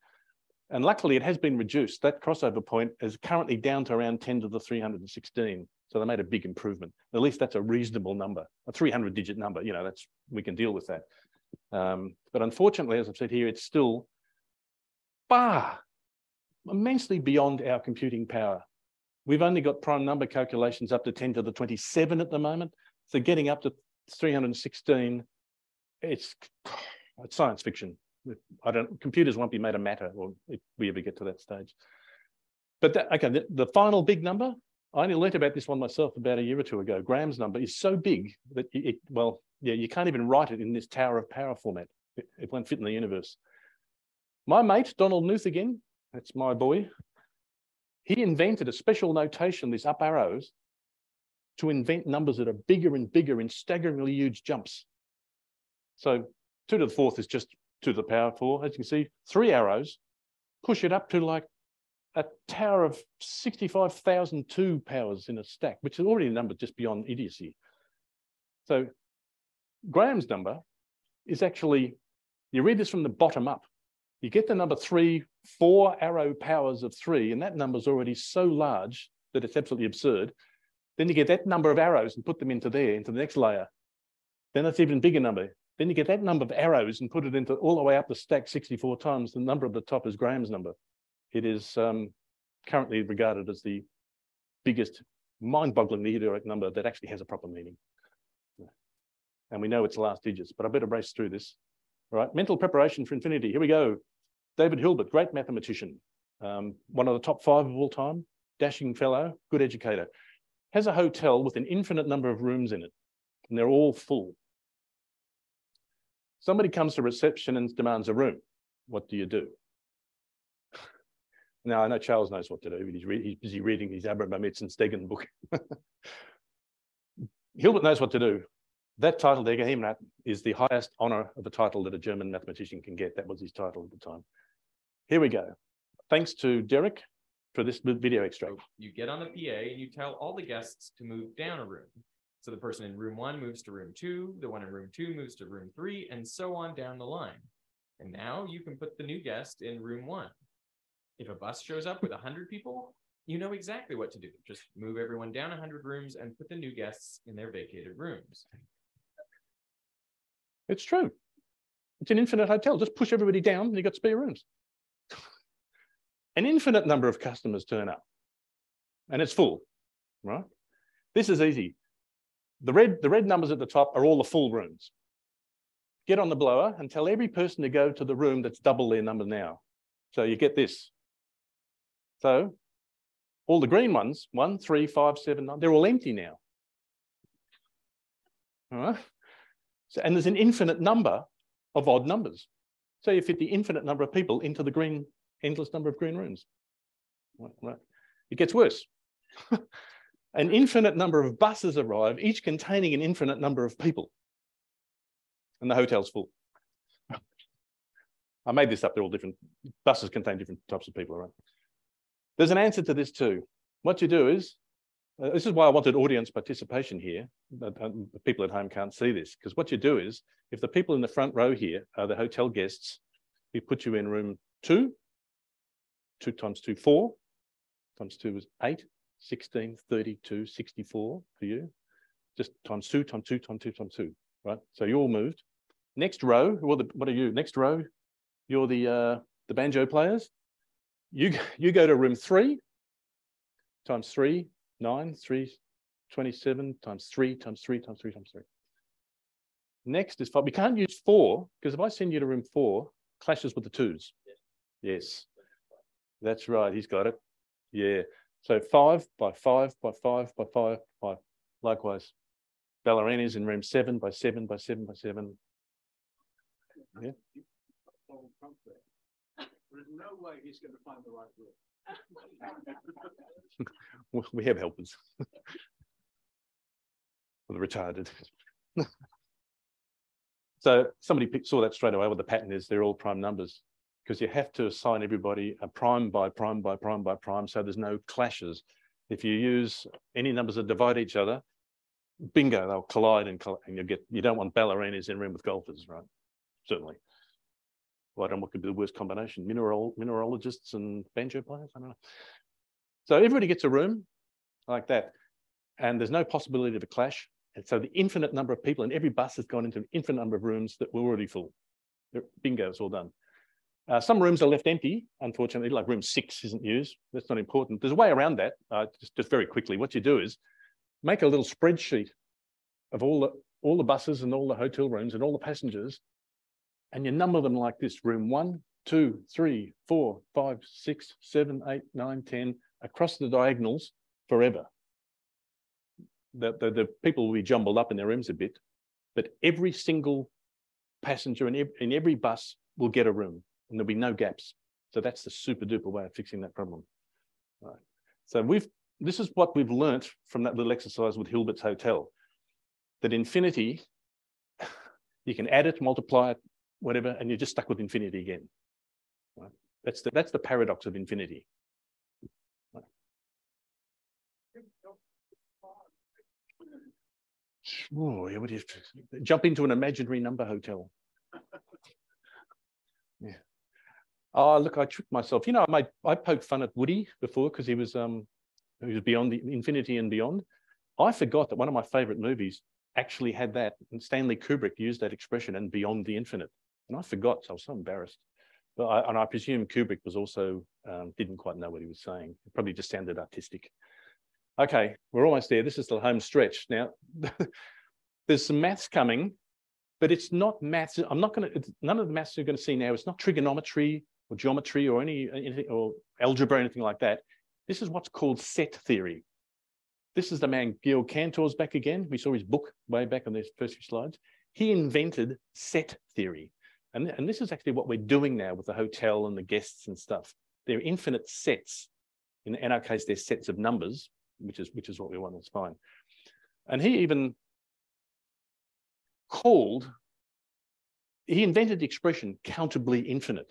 And luckily it has been reduced. That crossover point is currently down to around 10 to the 316. So they made a big improvement. At least that's a reasonable number, a 300 digit number. You know, that's we can deal with that. Um, but unfortunately, as I've said here, it's still far, immensely beyond our computing power. We've only got prime number calculations up to 10 to the 27 at the moment. So getting up to 316, it's, it's science fiction. I don't, computers won't be made of matter or if we ever get to that stage. But that, okay, the, the, final big number, I only learnt about this one myself about a year or two ago. Graham's number is so big that it, well, yeah, you can't even write it in this tower of power format. It, it won't fit in the universe. My mate, Donald Knuth again, that's my boy, he invented a special notation, these up arrows, to invent numbers that are bigger and bigger in staggeringly huge jumps. So two to the fourth is just two to the power four. As you can see, three arrows push it up to like a tower of 65,002 powers in a stack, which is already a number just beyond idiocy. So Graham's number is actually, you read this from the bottom up. You get the number three, four arrow powers of three, and that number is already so large that it's absolutely absurd. Then you get that number of arrows and put them into there, into the next layer. Then that's even bigger number. Then you get that number of arrows and put it into all the way up the stack 64 times. The number at the top is Graham's number. It is um, currently regarded as the biggest mind-bogglingly idiotic number that actually has a proper meaning. And we know it's the last digits, but I better race through this. All right, mental preparation for infinity. Here we go. David Hilbert, great mathematician, um, one of the top five of all time, dashing fellow, good educator, has a hotel with an infinite number of rooms in it, and they're all full. Somebody comes to reception and demands a room. What do you do? [LAUGHS] now, I know Charles knows what to do. He's, he's busy reading his Abramowitz and Stegun book. [LAUGHS] Hilbert knows what to do. That title, Der Geheimrat, is the highest honor of a title that a German mathematician can get. That was his title at the time. Here we go. Thanks to Derek for this video extract. You get on the PA and you tell all the guests to move down a room. So the person in room one moves to room two, the one in room two moves to room three, and so on down the line. And now you can put the new guest in room one. If a bus shows up with 100 people, you know exactly what to do. Just move everyone down 100 rooms and put the new guests in their vacated rooms. It's true. It's an infinite hotel. Just push everybody down and you've got spare rooms. [LAUGHS] an infinite number of customers turn up and it's full, right? This is easy. The red, the red numbers at the top are all the full rooms. Get on the blower and tell every person to go to the room that's double their number now. So you get this. So all the green ones, one, three, five, seven, nine, they're all empty now. All right. So, and there's an infinite number of odd numbers. So you fit the infinite number of people into the green, endless number of green rooms. It gets worse. [LAUGHS] an infinite number of buses arrive, each containing an infinite number of people. And the hotel's full. [LAUGHS] I made this up, they're all different. Buses contain different types of people, right? There's an answer to this too. What you do is, uh, this is why I wanted audience participation here, the people at home can't see this, because what you do is, if the people in the front row here are the hotel guests, we put you in room two, two times two, four, times two is eight, 16, 32, 64 for you. Just times two, times two, times two, times two, right? So you all moved. Next row, well, the, what are you? Next row, you're the uh, the banjo players. You [LAUGHS] you go to room three times three, nine, three, 27 times three times three times three times three. Next is five. We can't use four because if I send you to room four, clashes with the twos. Yes, that's right. He's got it. Yeah. So five by five by five by five by likewise. Ballerina's in room seven by seven by seven by seven. Yeah. There's no way he's going to find the right room. [LAUGHS] We- have helpers. [LAUGHS] For the retarded. [LAUGHS] So somebody saw that straight away. What the pattern is, they're all prime numbers. Because you have to assign everybody a prime by prime by prime by prime, so there's no clashes. If you use any numbers that divide each other, bingo, they'll collide and, coll- and you get, you don't want ballerinas in room with golfers, right? Certainly. I don't know what could be the worst combination, mineral, mineralogists and banjo players, I don't know. So everybody gets a room like that, and there's no possibility of a clash. And so the infinite number of people, and every bus has gone into an infinite number of rooms that were already full. Bingo, it's all done. Uh, some rooms are left empty, unfortunately, like room six isn't used. That's not important. There's a way around that. Uh, just, just very quickly, what you do is make a little spreadsheet of all the all the buses and all the hotel rooms and all the passengers, and you number them like this: room one, two, three, four, five, six, seven, eight, nine, ten, across the diagonals forever. The, the, the people will be jumbled up in their rooms a bit, but every single passenger in, in every bus will get a room and there'll be no gaps. So that's the super duper way of fixing that problem. Right. So we've this is what we've learnt from that little exercise with Hilbert's Hotel, that infinity, [LAUGHS] you can add it, multiply it, whatever, and you're just stuck with infinity again. Right. That's the that's the paradox of infinity. Right. Oh, yeah, what do you jump into an imaginary number hotel? Yeah. Oh, look, I tricked myself. You know, I made, I poked fun at Woody before because he was um he was beyond the infinity and beyond. I forgot that one of my favorite movies actually had that, and Stanley Kubrick used that expression and beyond the infinite. And I forgot, so I was so embarrassed. But I, and I presume Kubrick was also um, didn't quite know what he was saying. It probably just sounded artistic. Okay, we're almost there. This is the home stretch. Now, [LAUGHS] there's some maths coming, but it's not maths. I'm not going to, none of the maths you're going to see now, it's not trigonometry or geometry or any, anything, or algebra or anything like that. This is what's called set theory. This is the man Georg Cantor's back again. We saw his book way back on the first few slides. He invented set theory. And, and this is actually what we're doing now with the hotel and the guests and stuff. They're infinite sets. In, in our case, they're sets of numbers, which is which is what we want. It's fine. And he even called. He invented the expression countably infinite.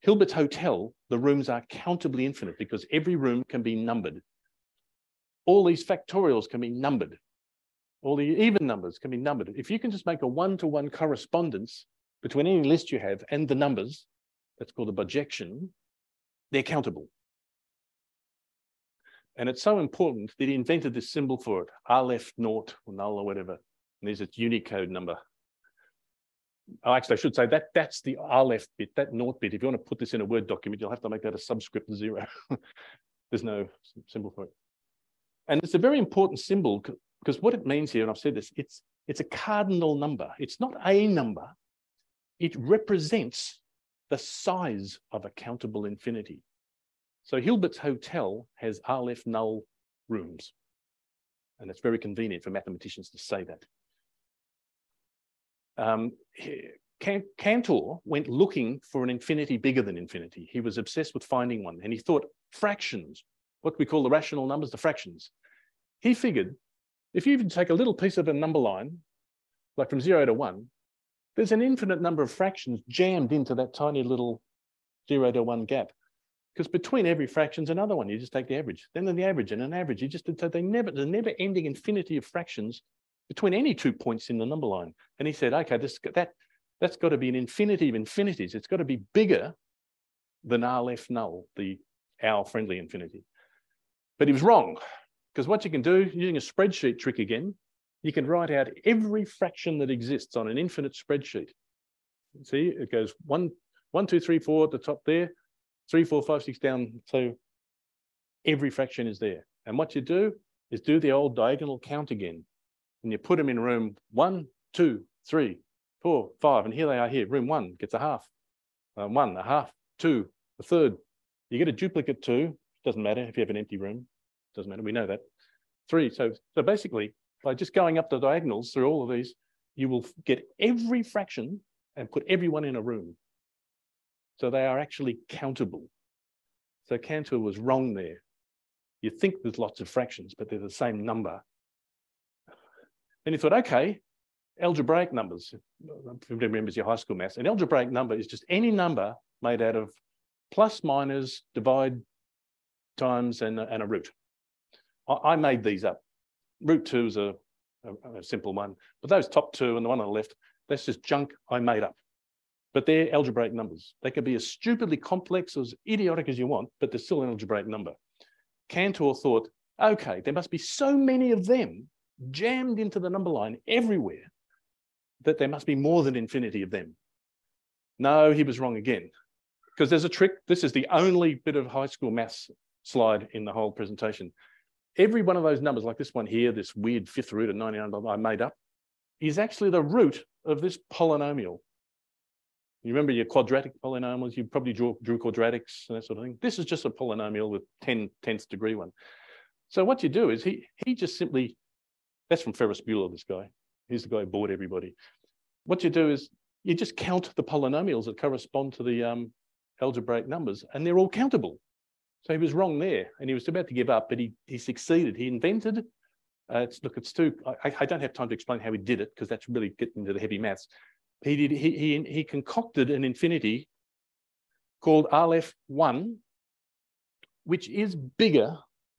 Hilbert's Hotel, the rooms are countably infinite because every room can be numbered. All these factorials can be numbered. All the even numbers can be numbered. If you can just make a one-to-one correspondence between any list you have and the numbers, that's called a bijection, they're countable. And it's so important that he invented this symbol for it, Aleph naught or null or whatever. And there's its Unicode number. Oh, actually, I should say that that's the Aleph bit, that naught bit. If you want to put this in a Word document, you'll have to make that a subscript zero. [LAUGHS] There's no symbol for it. And it's a very important symbol because what it means here, and I've said this, it's it's a cardinal number. It's not a number. It represents the size of a countable infinity. So Hilbert's Hotel has Aleph null rooms. And it's very convenient for mathematicians to say that. Um, Cantor went looking for an infinity bigger than infinity. He was obsessed with finding one and he thought fractions, what we call the rational numbers, the fractions. He figured if you even take a little piece of a number line, like from zero to one, there's an infinite number of fractions jammed into that tiny little zero to one gap. Because between every fraction's another one. You just take the average, then the average and an average. You just so they never the never ending infinity of fractions between any two points in the number line. And he said, okay, this that that's got to be an infinity of infinities. It's got to be bigger than Aleph null, the our friendly infinity. But he was wrong, because what you can do using a spreadsheet trick again, you can write out every fraction that exists on an infinite spreadsheet. See, it goes one, one, two, three, four at the top there, three, four, five, six down. So every fraction is there. And what you do is do the old diagonal count again. And you put them in room one, two, three, four, five. And here they are here. Room one gets a half. Uh, one, a half, two, a third. You get a duplicate two. Doesn't matter if you have an empty room. Doesn't matter. We know that. Three. So, so basically, by just going up the diagonals through all of these, you will get every fraction and put everyone in a room. So they are actually countable. So Cantor was wrong there. You think there's lots of fractions, but they're the same number. Then he thought, okay, algebraic numbers. Everybody remembers your high school maths. An algebraic number is just any number made out of plus, minus, divide, times, and, and a root. I, I made these up. Root two is a, a, a simple one, but those top two and the one on the left, that's just junk I made up. But they're algebraic numbers. They can be as stupidly complex, or as idiotic as you want, but they're still an algebraic number. Cantor thought, okay, there must be so many of them jammed into the number line everywhere that there must be more than infinity of them. No, he was wrong again. Because there's a trick. This is the only bit of high school maths slide in the whole presentation. Every one of those numbers, like this one here, this weird fifth root of 99 I made up, is actually the root of this polynomial. You remember your quadratic polynomials? You probably drew, drew quadratics and that sort of thing. This is just a polynomial with 10 tenths degree one. So what you do is he, he just simply, that's from Ferris Bueller, this guy. He's the guy who bored everybody. What you do is you just count the polynomials that correspond to the um, algebraic numbers and they're all countable. So he was wrong there and he was about to give up, but he, he succeeded. He invented, uh, it's, look, it's too, I, I don't have time to explain how he did it because that's really getting into the heavy maths he did he he, he concocted an infinity called Aleph one, which is bigger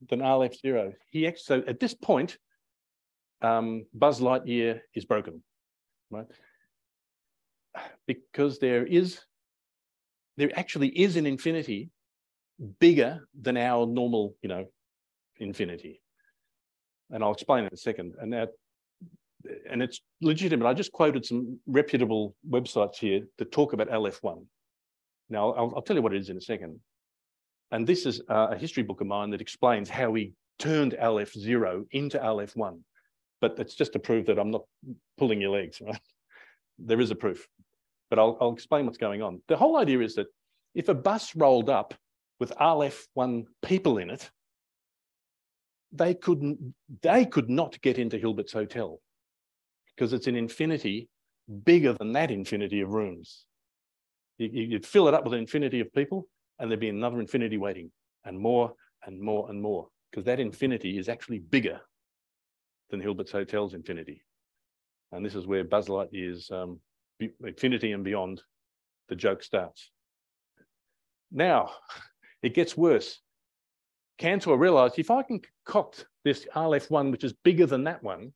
than Aleph zero. He actually, so at this point, um, Buzz Lightyear is broken, right? Because there is there actually is an infinity bigger than our normal, you know, infinity. And I'll explain in a second. And that and it's legitimate. I just quoted some reputable websites here that talk about Aleph 1. Now, I'll, I'll tell you what it is in a second. And this is a history book of mine that explains how we turned Aleph 0 into Aleph 1. But it's just to prove that I'm not pulling your legs, [LAUGHS] right? There is a proof, but I'll, I'll explain what's going on. The whole idea is that if a bus rolled up with Aleph 1 people in it, they couldn't, they could not get into Hilbert's hotel because it's an infinity bigger than that infinity of rooms. You, would fill it up with an infinity of people, and there'd be another infinity waiting, and more and more and more, because that infinity is actually bigger than Hilbert's Hotel's infinity. And this is where Buzz Lightyear's um, infinity and beyond, the joke starts. Now, it gets worse. Cantor realized if I can concoct this Aleph 1, which is bigger than that one,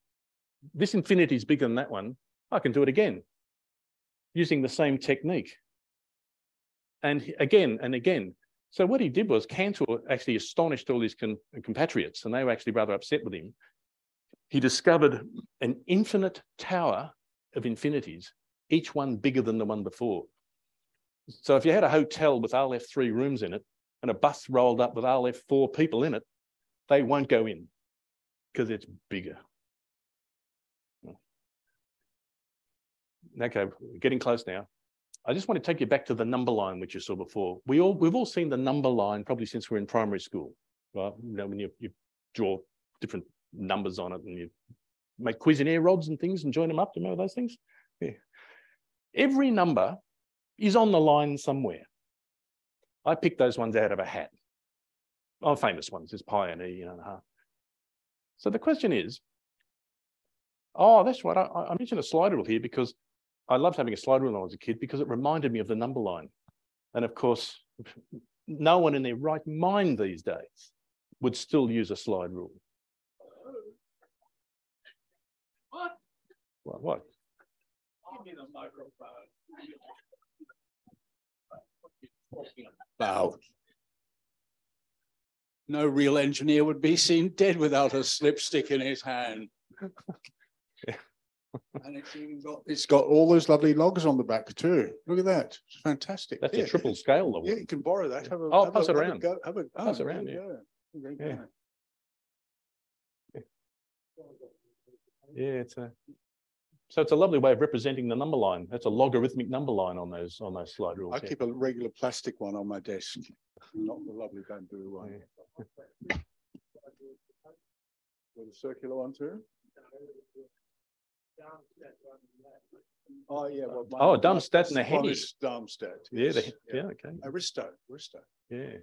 this infinity is bigger than that one, I can do it again using the same technique. And again and again. So what he did was Cantor actually astonished all his compatriots, and they were actually rather upset with him. He discovered an infinite tower of infinities, each one bigger than the one before. So if you had a hotel with Aleph 3 rooms in it and a bus rolled up with Aleph 4 people in it, they won't go in because it's bigger. Hmm. okay, getting close now. I just want to take you back to the number line which you saw before. We all we've all seen the number line probably since we're in primary school, right? You know, when you, you draw different numbers on it and you make Cuisenaire rods and things and join them up. Do you remember those things? Yeah. Every number is on the line somewhere. I picked those ones out of a hat. Oh, famous ones, there's pi and e, you know. So the question is, oh, that's right. I, I mentioned a slide rule here because I loved having a slide rule when I was a kid because it reminded me of the number line. And of course, no one in their right mind these days would still use a slide rule. What? What? what? Give me the microphone. About. No real engineer would be seen dead without a slipstick in his hand. [LAUGHS] And it's even got, it's got all those lovely logs on the back too. Look at that. It's fantastic. That's Yeah. a triple scale. Yeah, you can borrow that. Have a- Oh, have pass a- it around. go- Have a. Oh, pass oh, it around, yeah. go. Yeah. Yeah, it's a. So it's a lovely way of representing the number line. That's a logarithmic number line on those, on those slide rules. I yeah. keep a regular plastic one on my desk, not the lovely bamboo one. With a circular one too? Oh, yeah. well, Oh, Darmstadt and the Hemmi. Darmstadt. Yeah, the, yeah, okay, Aristo, Aristo. yeah.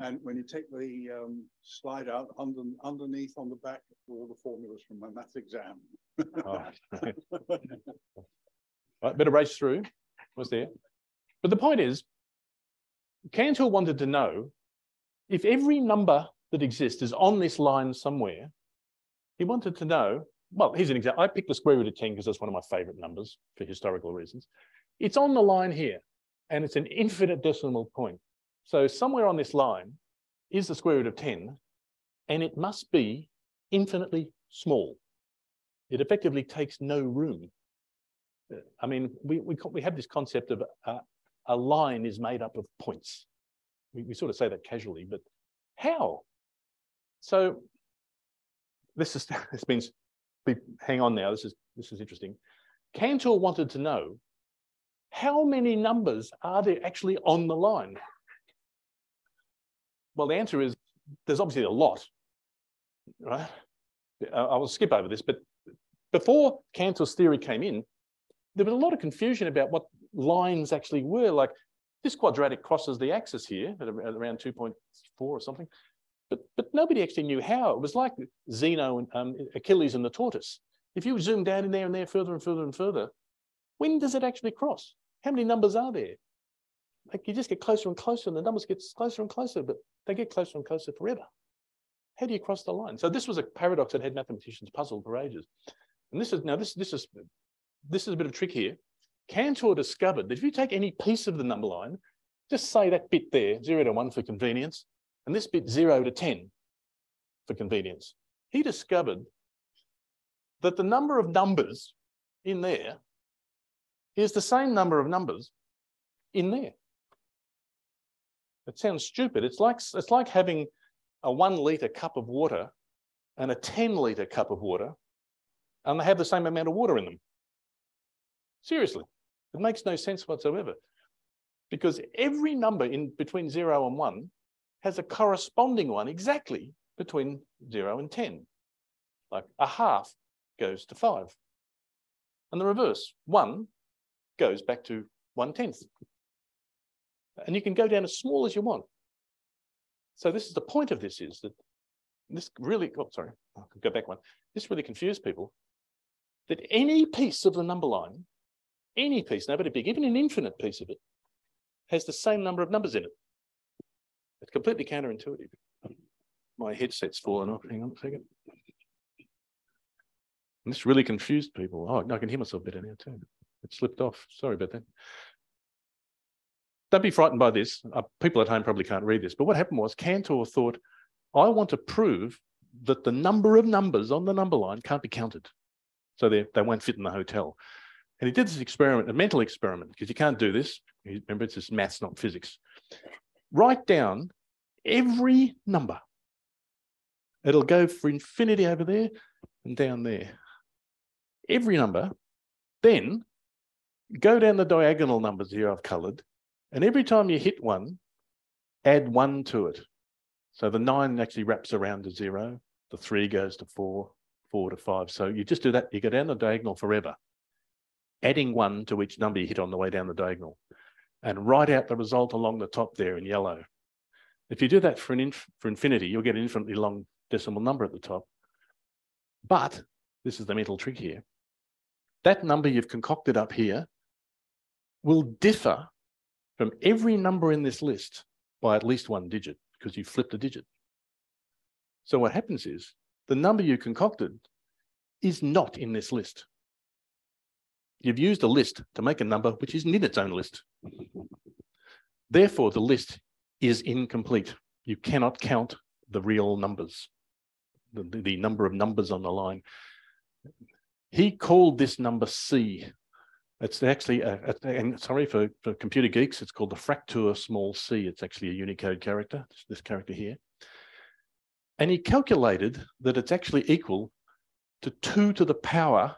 And when you take the um, slide out under, underneath on the back, all the formulas from my math exam. Oh. [LAUGHS] Right, better race through, was there. But the point is, Cantor wanted to know if every number that exists is on this line somewhere, he wanted to know, well, here's an example. I picked the square root of 10 because that's one of my favorite numbers for historical reasons. It's on the line here, and it's an infinite decimal point. So somewhere on this line is the square root of 10, and it must be infinitely small. It effectively takes no room. Uh, I mean, we, we, we have this concept of a, a line is made up of points. We, we sort of say that casually, but how? So this is, [LAUGHS] this means, hang on now, this is, this is interesting. Cantor wanted to know how many numbers are there actually on the line? Well, the answer is there's obviously a lot, right? I will skip over this, but before Cantor's theory came in, there was a lot of confusion about what lines actually were. Like this quadratic crosses the axis here at, at around 2.4 or something, but, but nobody actually knew how. It was like Zeno and um, Achilles and the tortoise. If you zoom down in there and there further and further and further, when does it actually cross? How many numbers are there? Like you just get closer and closer and the numbers get closer and closer, but they get closer and closer forever. How do you cross the line? So this was a paradox that had mathematicians puzzled for ages. And this is now this this is this is a bit of a trick here. Cantor discovered that if you take any piece of the number line, just say that bit there, zero to one for convenience, and this bit zero to 10 for convenience. He discovered that the number of numbers in there is the same number of numbers in there. It sounds stupid. It's like, it's like having a one litre cup of water and a 10 litre cup of water, and they have the same amount of water in them. Seriously, it makes no sense whatsoever. Because every number in between zero and one has a corresponding one exactly between zero and 10. Like a half goes to five. And the reverse, one goes back to one tenth. And you can go down as small as you want. So this is the point of this is that this really, oh, sorry, I'll go back one. This really confused people that any piece of the number line, any piece, no matter big, even an infinite piece of it, has the same number of numbers in it. It's completely counterintuitive. My headset's fallen off. Hang on a second. And this really confused people. Oh, I can hear myself better now too. It slipped off. Sorry about that. Don't be frightened by this. Uh, people at home probably can't read this. But what happened was Cantor thought, I want to prove that the number of numbers on the number line can't be counted. So they, they won't fit in the hotel. And he did this experiment, a mental experiment, because you can't do this. Remember, it's just maths, not physics. Write down every number. It'll go for infinity over there and down there. Every number. Then go down the diagonal numbers here I've colored. And every time you hit one, add one to it. So the nine actually wraps around to zero. The three goes to four, four to five. So you just do that. You go down the diagonal forever, adding one to each number you hit on the way down the diagonal and write out the result along the top there in yellow. If you do that for an inf for infinity, you'll get an infinitely long decimal number at the top. But this is the mental trick here. That number you've concocted up here will differ from every number in this list by at least one digit because you flipped a digit. So what happens is the number you concocted is not in this list. You've used a list to make a number which isn't in its own list. Therefore, the list is incomplete. You cannot count the real numbers, the, the number of numbers on the line. He called this number C. It's actually, a, a- and sorry for, for computer geeks, it's called the Fraktur small c. It's actually a Unicode character, this- character here. And he calculated that it's actually equal to two to the power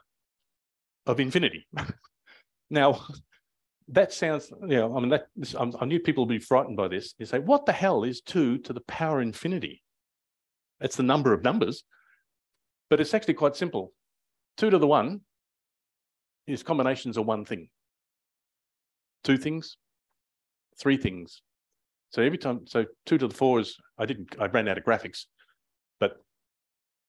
of infinity. [LAUGHS] now, that sounds, you know, I mean, that I knew people would be frightened by this. You say, what the hell is two to the power infinity? It's the number of numbers, but it's actually quite simple. Two to the one is combinations are one thing. Two things, three things. So every time, so two to the four is, I didn't, I ran out of graphics, but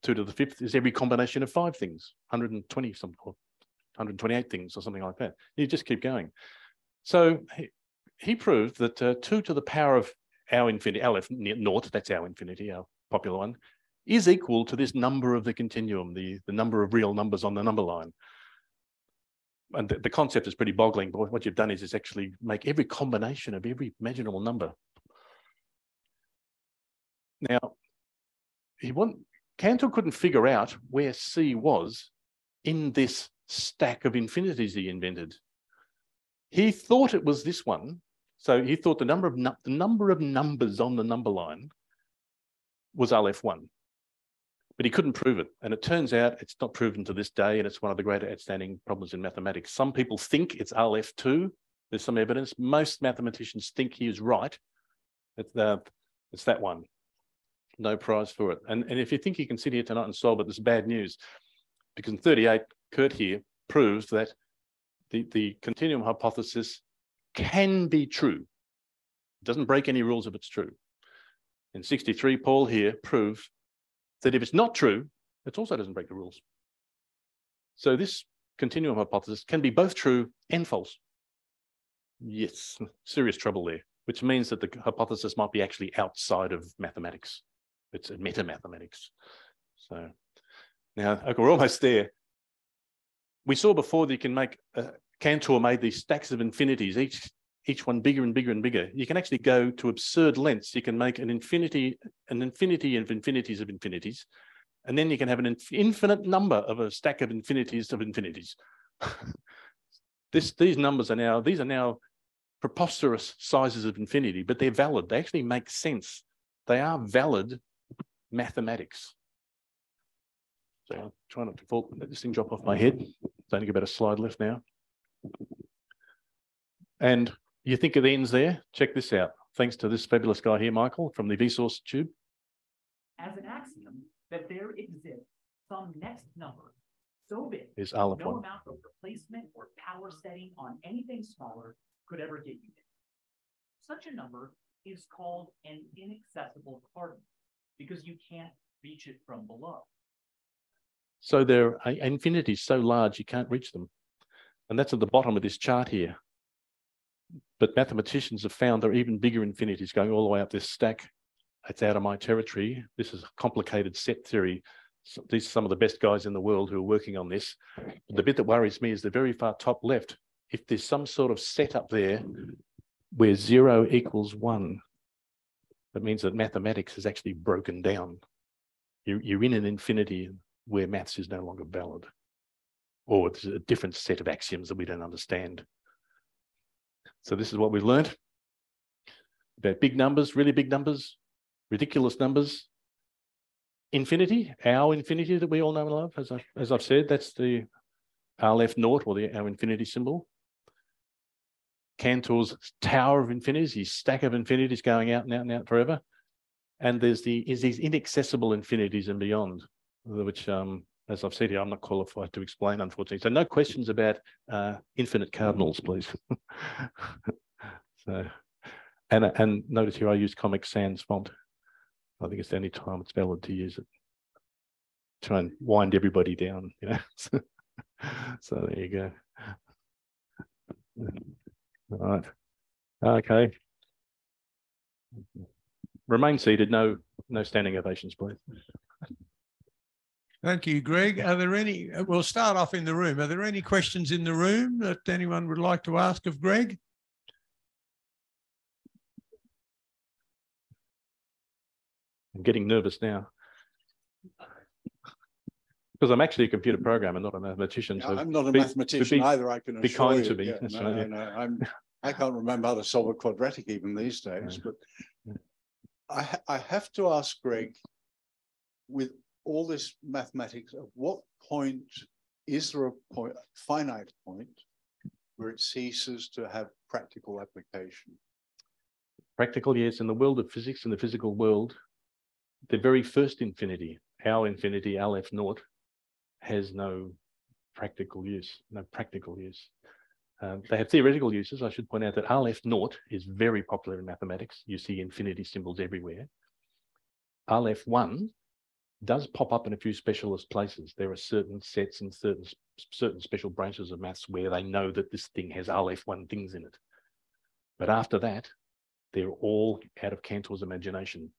two to the fifth is every combination of five things, 120 some, or 128 things or something like that. You just keep going. So he, he proved that uh, two to the power of our infinity, Aleph naught, that's our infinity, our popular one, is equal to this number of the continuum, the, the number of real numbers on the number line. And the, the concept is pretty boggling, but what you've done is, is actually make every combination of every imaginable number. Now, he want, Cantor couldn't figure out where C was in this stack of infinities he invented. He thought it was this one. So he thought the number of the number of numbers on the number line was Aleph one, but he couldn't prove it. And it turns out it's not proven to this day, and it's one of the great outstanding problems in mathematics. Some people think it's Aleph two. There's some evidence. Most mathematicians think he is right. It's, it's that one. No prize for it. And, and if you think you can sit here tonight and solve it, there's bad news. Because in 38, Kurt here proves that the, the continuum hypothesis can be true. It doesn't break any rules if it's true. In 63, Paul here proves that if it's not true, it also doesn't break the rules. So this continuum hypothesis can be both true and false. Yes, serious trouble there, which means that the hypothesis might be actually outside of mathematics. It's a meta-mathematics. So now, okay, we're almost there. We saw before that you can make, uh, Cantor made these stacks of infinities, each each one bigger and bigger and bigger. You can actually go to absurd lengths. You can make an infinity, an infinity of infinities of infinities, and then you can have an inf- infinite number of a stack of infinities of infinities. [LAUGHS] this, these numbers are now, these are now preposterous sizes of infinity, but they're valid. They actually make sense. They are valid mathematics. So I'll try not to fall, let this thing drop off my head. It's only about a slide left now. And you think it ends there? Check this out. Thanks to this fabulous guy here, Michael, from the Vsauce tube. as an axiom that there exists some next number so big Is no one. amount of replacement or power setting on anything smaller could ever get you there. Such a number is called an inaccessible cardinal because you can't reach it from below. So they're infinities so large you can't reach them. And that's at the bottom of this chart here. But mathematicians have found there are even bigger infinities going all the way up this stack. It's out of my territory. This is a complicated set theory. So these are some of the best guys in the world who are working on this. The bit that worries me is the very far top left. If there's some sort of setup there where zero equals one, that means that mathematics is actually broken down. You're, you're in an infinity where maths is no longer valid, or it's a different set of axioms that we don't understand. So this is what we've learned about big numbers, really big numbers, ridiculous numbers. Infinity, our infinity that we all know and love, as, I, as I've said, that's the our left naught or the our infinity symbol. Cantor's tower of infinities, his stack of infinities going out and out and out forever. And there's the is these inaccessible infinities and beyond, which um, as I've said here, I'm not qualified to explain, unfortunately. So no questions about uh, infinite cardinals, please. [LAUGHS] so, and and notice here I use Comic Sans font. I think it's the only time it's valid to use it. Try and wind everybody down, [LAUGHS] you know. so there you go. All right. Okay. Remain seated. No, no standing ovations, please. Thank you, Greg. Are there any, uh, we'll start off in the room. Are there any questions in the room that anyone would like to ask of Greg? I'm getting nervous now. Because I'm actually a computer programmer, not a mathematician. So I'm not a be- mathematician be- either, I can be assure kind you. to me, Yeah, no, right, yeah. no, I'm, I can't remember how to solve a quadratic even these days, but I, I have to ask Greg, with all this mathematics, at what point is there a point, finite point where it ceases to have practical application? Practical, yes. In the world of physics, in the physical world, the very first infinity, our infinity, Aleph naught, has no practical use, no practical use. Um, they have theoretical uses. I should point out that Aleph naught is very popular in mathematics. You see infinity symbols everywhere. Aleph one does pop up in a few specialist places. There are certain sets and certain certain special branches of maths where they know that this thing has Aleph one things in it. But after that, they're all out of Cantor's imagination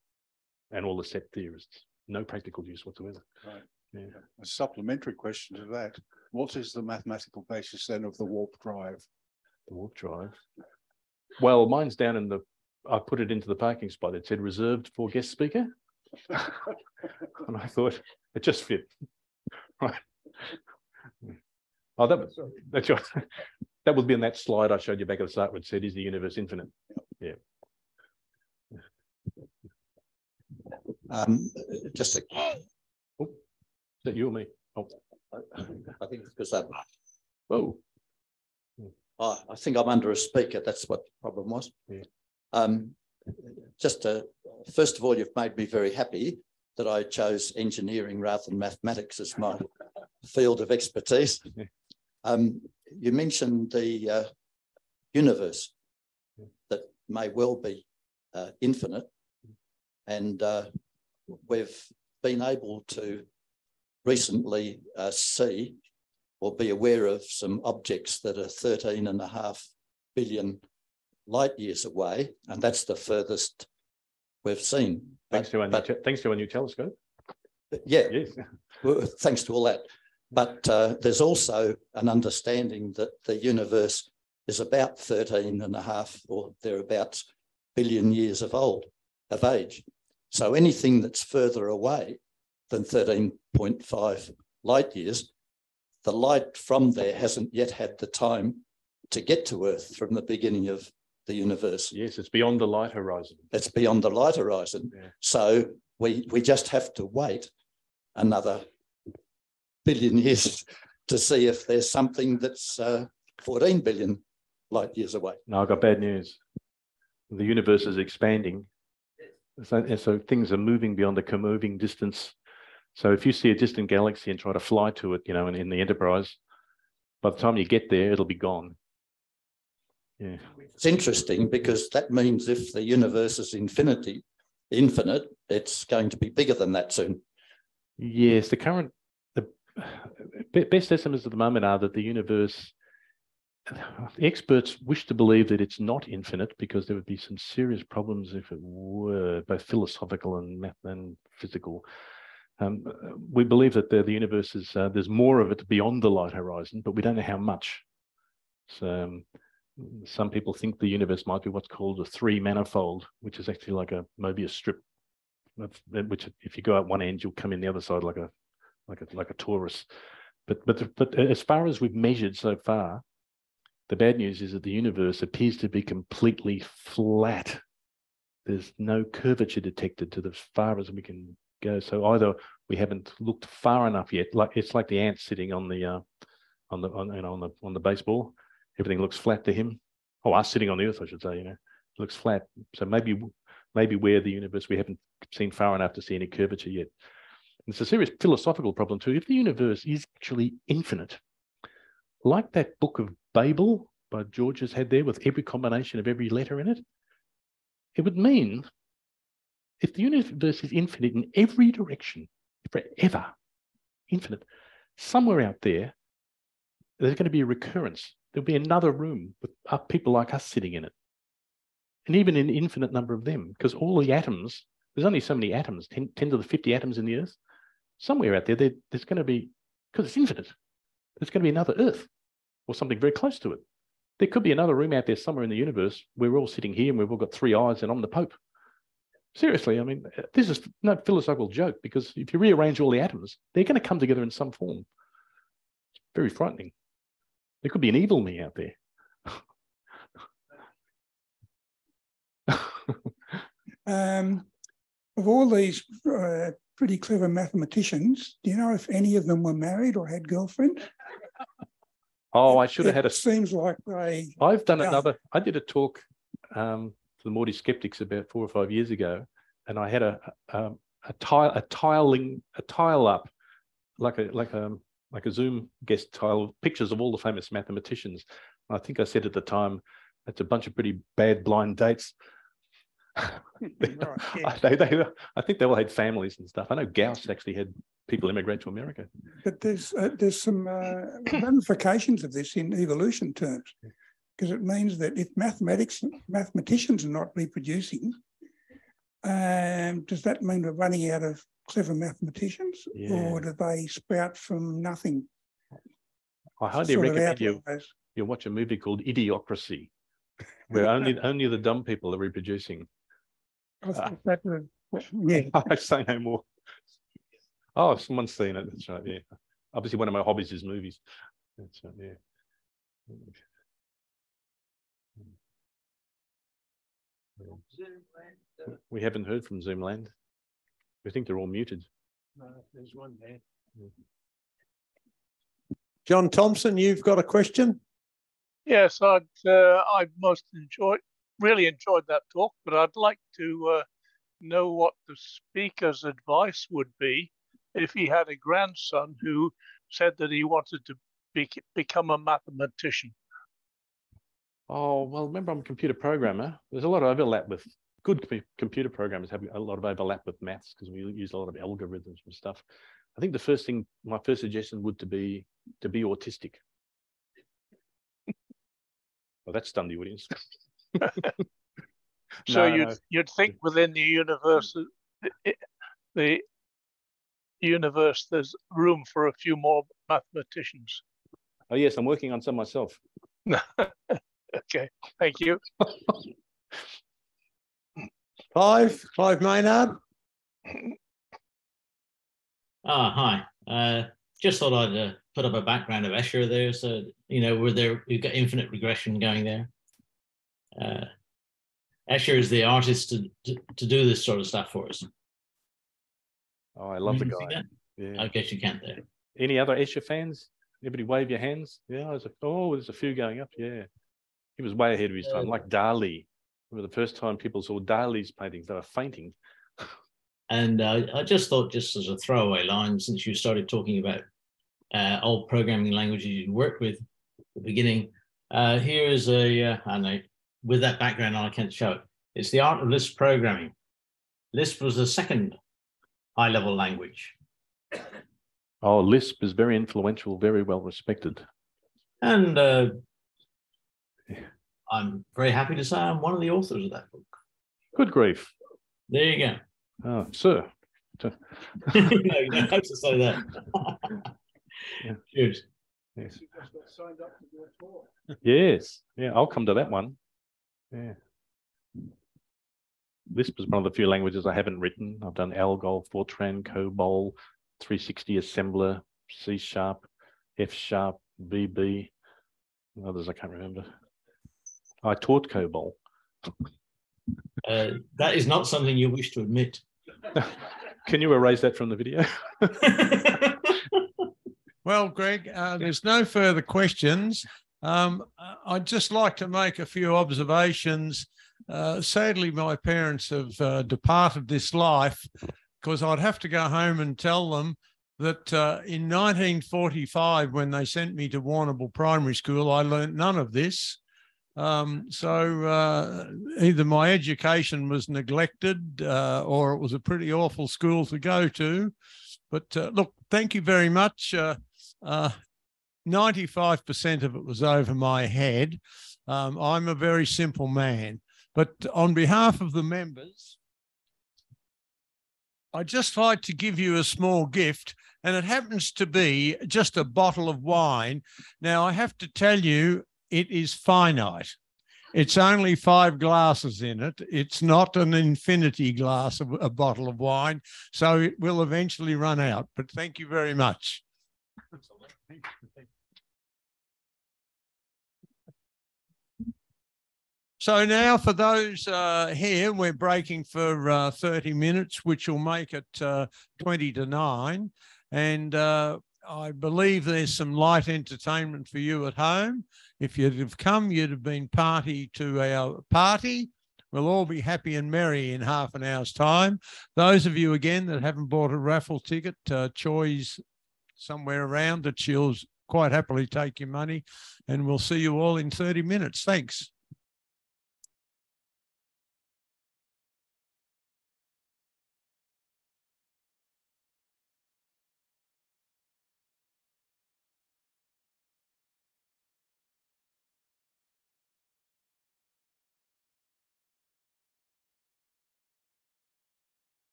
and all the set theorists. No practical use whatsoever. Right. Yeah. A supplementary question to that, what is the mathematical basis then of the warp drive? The warp drive. Well, mine's down in the, I put it into the parking spot. It said reserved for guest speaker. [LAUGHS] and I thought it just fit. Right. Oh, that was, that's right. [LAUGHS] That would be in that slide I showed you back at the start, which said, is the universe infinite? Yeah. Um, just, a- Is that you or me? Oh, I think because I'm, whoa. I, I think I'm under a speaker. That's what the problem was. Yeah. Um, just uh first of all, you've made me very happy that I chose engineering rather than mathematics as my field of expertise. Um, you mentioned the uh, universe that may well be uh, infinite, and uh, we've been able to recently uh, see or be aware of some objects that are 13 and a half billion light years away, and that's the furthest we've seen. Thanks But- to our new, but- te- thanks to our new telescope. yeah, Yes. [LAUGHS] well, thanks to all that. But uh, there's also an understanding that the universe is about 13 and a half or thereabouts billion years of old, of age. So anything that's further away than 13.5 light years, the light from there hasn't yet had the time to get to Earth from the beginning of the universe. Yes, it's beyond the light horizon. It's beyond the light horizon. Yeah. So we, we just have to wait another billion [LAUGHS] years to see if there's something that's uh, 14 billion light years away. No, I've got bad news. The universe is expanding. So, so things are moving beyond the moving distance. So if you see a distant galaxy and try to fly to it, you know, in, in the Enterprise, by the time you get there, it'll be gone. Yeah. It's interesting because that means if the universe is infinity, infinite, it's going to be bigger than that soon. Yes, the current, the [SIGHS] best estimates at the moment are that the universe, [SIGHS] experts wish to believe that it's not infinite because there would be some serious problems if it were, both philosophical and math and physical. Um, we believe that the, the universe is, uh, there's more of it beyond the light horizon, but we don't know how much. So, um, some people think the universe might be what's called a three manifold, which is actually like a Mobius strip which if you go out one end, you'll come in the other side like a like a like a torus. But but but as far as we've measured so far, the bad news is that the universe appears to be completely flat. There's no curvature detected to the far as we can go. So either we haven't looked far enough yet, like it's like the ant sitting on the uh, on the on, you know, on the on the baseball. Everything looks flat to him. Oh, us sitting on the earth, I should say. You know, looks flat. So maybe maybe we're the universe we haven't seen far enough to see any curvature yet. And it's a serious philosophical problem too. If the universe is actually infinite, like that book of Babel by Borges had there with every combination of every letter in it, it would mean if the universe is infinite in every direction, forever, infinite, somewhere out there, there's going to be a recurrence. There'll be another room with uh, people like us sitting in it and even an infinite number of them, because all the atoms, there's only so many atoms, 10, 10 to the 50 atoms in the earth. Somewhere out there, there there's going to be, because it's infinite, there's going to be another earth or something very close to it. There could be another room out there somewhere in the universe where we're all sitting here and we've all got three eyes and I'm the Pope. Seriously, I mean, uh, this is no philosophical joke because if you rearrange all the atoms, they're going to come together in some form. It's very frightening. There could be an evil me out there. Um, of all these uh, pretty clever mathematicians, do you know if any of them were married or had girlfriends? Oh, I should have had a. Seems like they. I've done Yeah. another. I did a talk um, to the Morty skeptics about four or five years ago, and I had a a, a tile a tiling a tile up, like a like a like a Zoom guest tile pictures of all the famous mathematicians. I think I said at the time that's a bunch of pretty bad blind dates. [LAUGHS] [LAUGHS] I, they, they, I think they all had families and stuff. I know Gauss actually had people immigrate to America. But there's uh, there's some uh, [COUGHS] ramifications of this in evolution terms, because it means that if mathematics mathematicians are not reproducing, um, does that mean we're running out of clever mathematicians, or do they sprout from nothing? I highly Sort recommend you you watch a movie called Idiocracy, where [LAUGHS] only only the dumb people are reproducing. I ah. thought that was- yeah. [LAUGHS] I say no more. Oh, someone's seen it. That's right. Yeah. Obviously, one of my hobbies is movies. That's right. Yeah. Uh, we haven't heard from Zoomland. We think they're all muted. There's one there. John Thompson, you've got a question? Yes, I'd uh, I most enjoyed really enjoyed that talk, but I'd like to uh, know what the speaker's advice would be if he had a grandson who said that he wanted to be, become a mathematician. Oh, well, remember I'm a computer programmer. There's a lot of overlap with good com- computer programmers have a lot of overlap with maths because we use a lot of algorithms and stuff. I think the first thing, my first suggestion would to be to be autistic. [LAUGHS] well, that stunned the audience. [LAUGHS] So No, you'd no. you'd think within the universe, the, the universe, there's room for a few more mathematicians. Oh yes, I'm working on some myself. [LAUGHS] okay, thank you. Clive, Clive Maynard. Ah, hi. Uh, just thought I'd uh, put up a background of Escher there. So, you know, we're there, we've got infinite regression going there. Uh, Escher is the artist to, to, to do this sort of stuff for us. Oh, I love the You can see guy. Yeah. I guess you can't there. Any other Escher fans? Everybody wave your hands. Yeah, there's a, oh, there's a few going up. Yeah. He was way ahead of his time, Uh, like Dali. Remember the first time people saw Dali's paintings, they were fainting. And uh, I just thought, just as a throwaway line, since you started talking about uh, old programming languages you worked with at the beginning, uh, here is a, uh, I know, with that background, I can't show it. It's the art of Lisp programming. Lisp was the second high level language. Oh, Lisp is very influential, very well respected. And uh, I'm very happy to say I'm one of the authors of that book. Good grief. There you go. Oh, sir. [LAUGHS] no, you don't have to say that. Yeah. Cheers. Yes. Yes. Yeah, I'll come to that one. Yeah. Lisp is one of the few languages I haven't written. I've done Algol, Fortran, COBOL, 360 assembler, C sharp, F sharp, VB, and others I can't remember. I taught COBOL. Uh, that is not something you wish to admit. [LAUGHS] Can you erase that from the video? [LAUGHS] Well, Greg, uh, there's no further questions. Um, I- I'd just like to make a few observations. Uh, sadly, my parents have uh, departed this life because I'd have to go home and tell them that uh, in 1945, when they sent me to Warrnambool Primary School, I learnt none of this. Um, so uh, either my education was neglected uh, or it was a pretty awful school to go to. But uh, look, thank you very much. Uh, uh, 95% of it was over my head. Um, I'm a very simple man. But on behalf of the members, I'd just like to give you a small gift, and it happens to be just a bottle of wine. Now, I have to tell you, it is finite. It's only five glasses in it. It's not an infinity glass of a bottle of wine, so it will eventually run out. But thank you very much. So now for those uh, here, we're breaking for uh, 30 minutes, which will make it uh, 20 to 9. And uh, I believe there's some light entertainment for you at home. If you'd have come, you'd have been party to our party. We'll all be happy and merry in half an hour's time. Those of you, again, that haven't bought a raffle ticket, uh, Choi's somewhere around that she'll quite happily take your money. And we'll see you all in 30 minutes. Thanks.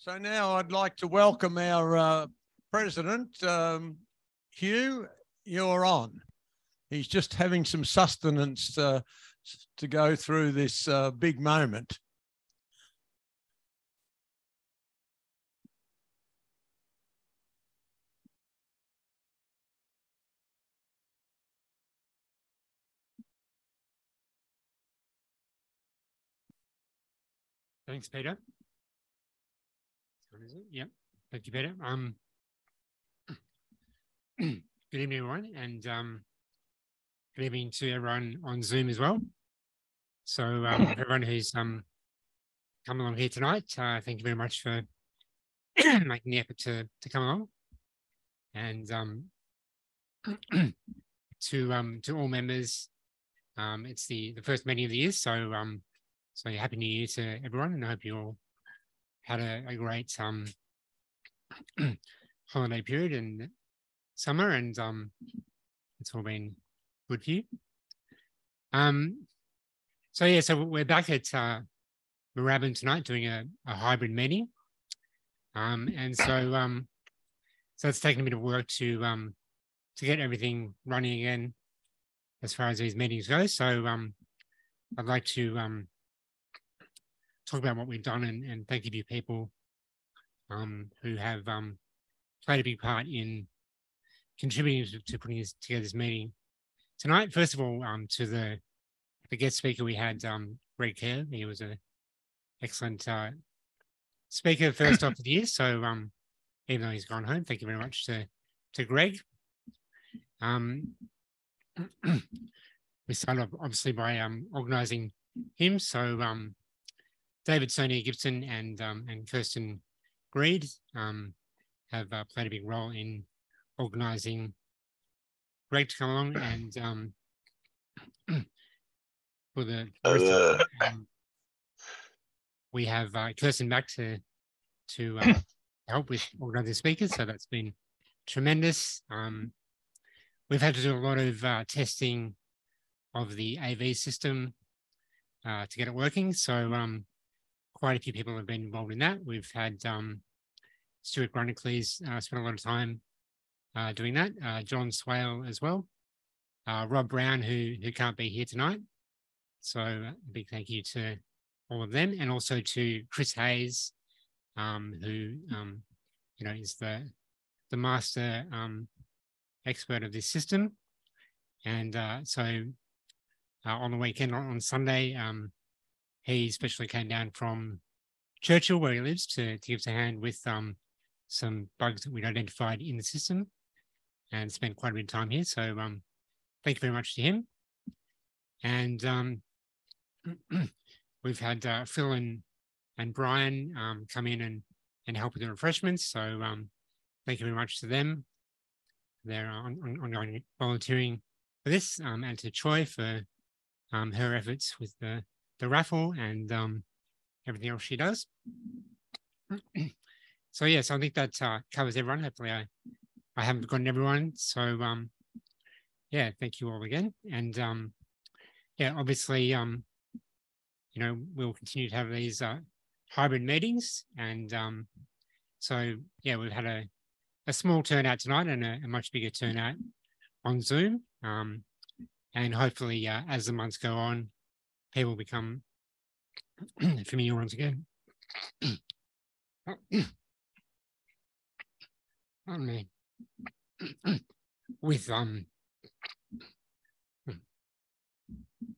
So now I'd like to welcome our uh, president, um, Hugh. You're on. He's just having some sustenance uh, to go through this uh, big moment. Thanks, Peter. What is it? Yep. Thank you, Peter. Um, [CLEARS THROAT] good evening, everyone, and um, good evening to everyone on Zoom as well. So, um, [COUGHS] everyone who's um, come along here tonight, uh, thank you very much for [CLEARS THROAT] making the effort to to come along, and um, [CLEARS THROAT] to um, to all members, um, it's the the first meeting of the year, so um, so happy New Year to everyone, and I hope you all had a, a great um, [CLEARS THROAT] holiday period in summer, and um, it's all been good for you. Um, so yeah, so we're back at uh, tonight doing a, a hybrid meeting, um, and so um, so it's taken a bit of work to um, to get everything running again as far as these meetings go. So um, I'd like to um, talk about what we've done and, and thank you to people um, who have um, played a big part in contributing to, to, putting this, together this meeting tonight. First of all, um, to the the guest speaker we had, um, Greg Keogh. He was an excellent uh, speaker first off of the year. So um, even though he's gone home, thank you very much to to Greg. Um, [CLEARS THROAT] we started obviously by organising him. So um, David Sonia Gibson and um, and Kirsten Greed um, have uh, played a big role in organising Greg to come along and um, [CLEARS THROAT] for the uh. um, we have uh, Kirsten back to to uh, [LAUGHS] help with organising speakers, so that's been tremendous. Um, we've had to do a lot of uh, testing of the AV system uh, to get it working. So um, quite a few people have been involved in that. We've had um, Stuart Grunicles uh, spent a lot of time uh, doing that. Uh, John Swale as well. Uh, Rob Brown, who who can't be here tonight. So a big thank you to all of them, and also to Chris Hayes, um, who um, you know is the the master um, expert of this system. And uh, so uh, on the weekend on Sunday, um, he especially came down from Churchill, where he lives, to, to give us a hand with um, some bugs that we'd identified in the system and spent quite a bit of time here. So um, thank you very much to him. And um, [CLEARS THROAT] we've had uh, Phil and, and Brian um, come in and, and help with the refreshments. So um, thank you very much to them. They're on, on, volunteering for this um, and to Choi for um, her efforts with the the raffle and um, everything else she does. [CLEARS THROAT] so yes, yeah, so I think that uh, covers everyone. Hopefully, I I haven't forgotten everyone. So um, yeah, thank you all again. And um, yeah, obviously, um, you know, we'll continue to have these uh, hybrid meetings, and um, so yeah, we've had a, a small turnout tonight and a, a much bigger turnout on Zoom. Um, and hopefully, uh, as the months go on, people become [CLEARS THROAT] familiar once again. [CLEARS THROAT] [CLEARS THROAT] With um,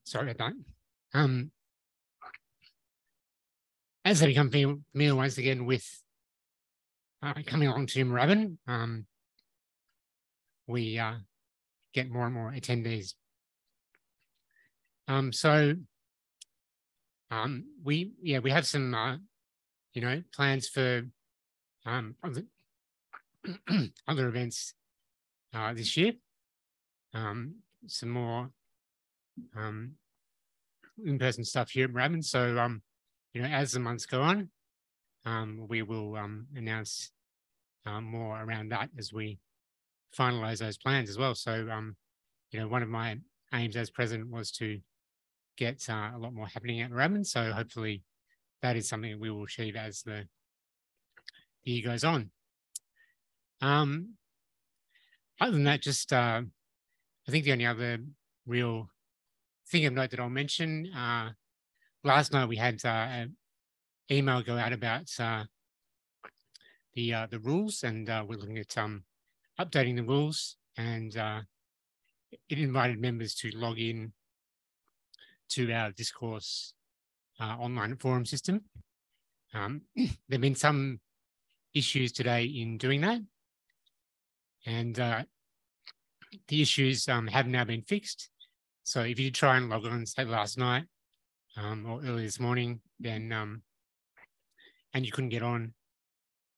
sorry about that. Um, as they become familiar once again with uh, coming along to Moorabbin, um, we uh, get more and more attendees. Um, so um, we yeah we have some uh, you know plans for um, other, [CLEARS THROAT] other events uh, this year. Um, some more um, in-person stuff here at Moorabbin. So um, you know as the months go on, um, we will um, announce uh, more around that as we finalize those plans as well. So um, you know one of my aims as president was to get uh, a lot more happening at Moorabbin. So hopefully that is something we will achieve as the, the year goes on. Um, other than that, just uh, I think the only other real thing of note that I'll mention, uh, last night we had uh, an email go out about uh, the uh, the rules, and we're looking at um, updating the rules, and it invited members to log in to our discourse uh, online forum system. Um, [CLEARS THROAT] there have been some issues today in doing that. And uh, the issues um, have now been fixed. So if you try and log on, say last night um, or early this morning, then um, and you couldn't get on,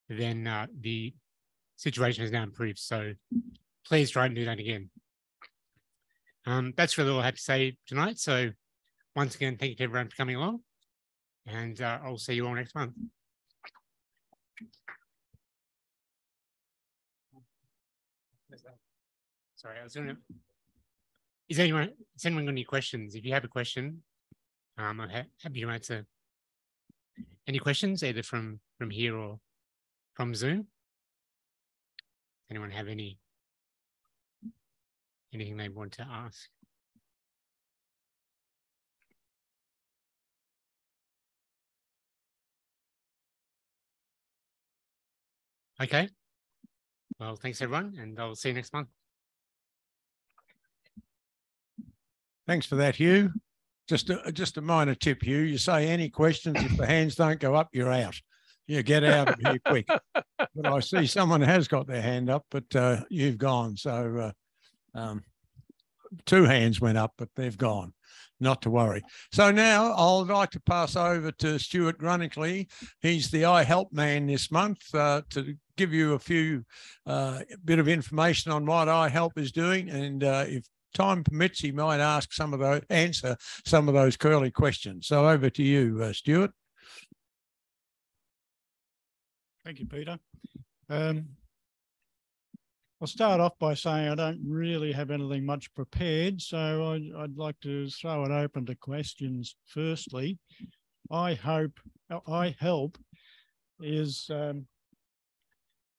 then uh, the situation has now improved. So please try and do that again. Um, that's really all I have to say tonight. So once again, thank you to everyone for coming along, and uh, I'll see you all next month. Sorry, I was going to. Is anyone, is anyone got any questions? If you have a question, um, I'm ha happy to answer any questions either from from here or from Zoom. Anyone have any anything they want to ask? Okay. Well, thanks everyone, and I'll see you next month. Thanks for that, Hugh. Just a, just a minor tip, Hugh. You say any questions, if the hands don't go up, you're out. You get out of here quick. But I see someone has got their hand up, but uh, you've gone. So uh, um, two hands went up, but they've gone. Not to worry. So now I'd like to pass over to Stuart Grunnickley. He's the iHelp man this month uh, to give you a few uh, bit of information on what iHelp is doing, and uh, if time permits, he might ask some of those, answer some of those curly questions. So over to you, uh, Stuart. Thank you, Peter. Um, I'll start off by saying I don't really have anything much prepared, so I'd, I'd like to throw it open to questions. Firstly, I hope iHelp is um,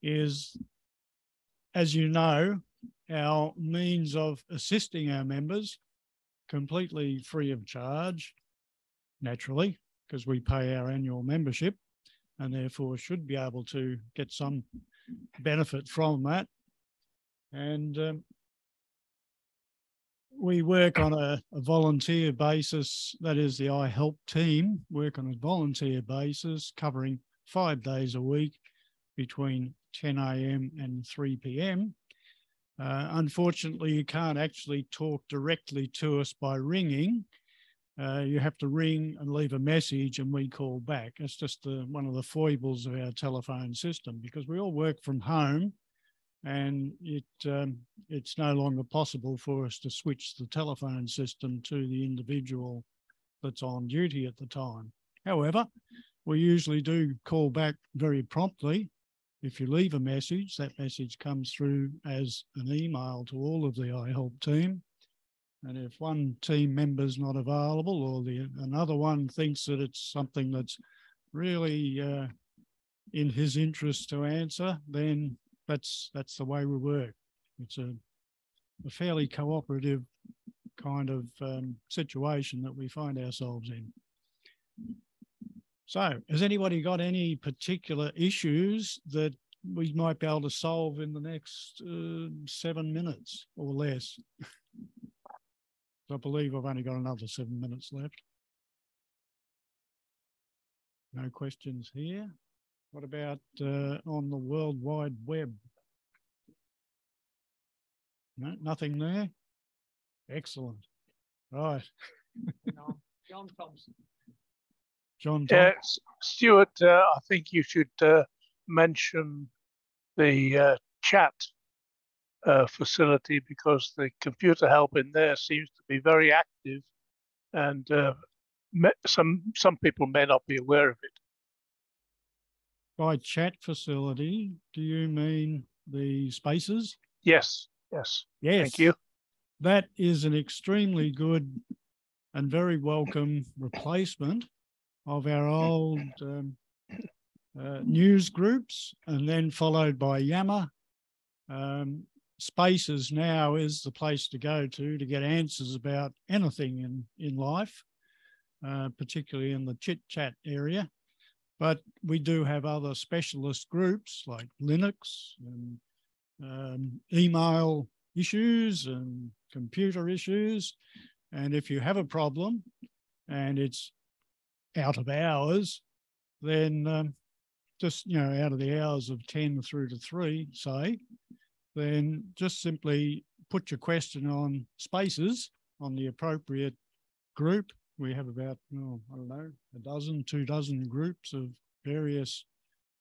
is as you know our means of assisting our members completely free of charge, naturally, because we pay our annual membership and therefore should be able to get some benefit from that. And um, we work on a, a, volunteer basis, that is the iHelp team, work on a volunteer basis covering five days a week between 10 a.m. and 3 p.m. Uh, unfortunately, you can't actually talk directly to us by ringing. Uh, you have to ring and leave a message and we call back. It's just the, one of the foibles of our telephone system because we all work from home and it um, it's no longer possible for us to switch the telephone system to the individual that's on duty at the time. However, we usually do call back very promptly if you leave a message, that message comes through as an email to all of the iHelp team. And if one team member's not available or the another one thinks that it's something that's really uh, in his interest to answer, then that's that's the way we work. It's a, a fairly cooperative kind of um, situation that we find ourselves in. So, has anybody got any particular issues that we might be able to solve in the next uh, seven minutes or less? [LAUGHS] I believe I've only got another seven minutes left. No questions here. What about uh, on the World Wide Web? No, nothing there. Excellent. Right. [LAUGHS] John Thompson. John Thompson. S- Stuart, uh, I think you should uh, mention the uh, chat uh, facility because the computer help in there seems to be very active, and uh, some some people may not be aware of it. By chat facility, do you mean the spaces? Yes, yes. Yes. Thank you. That is an extremely good and very welcome replacement of our old um, uh, news groups and then followed by Yammer. Um, Spaces now is the place to go to to get answers about anything in, in life, uh, particularly in the chit chat area. But we do have other specialist groups like Linux and um, email issues and computer issues. And if you have a problem and it's out of hours, then um, just, you know, out of the hours of 10 through to three, say, then just simply put your question on spaces on the appropriate group. We have about, oh, I don't know, a dozen, two dozen groups of various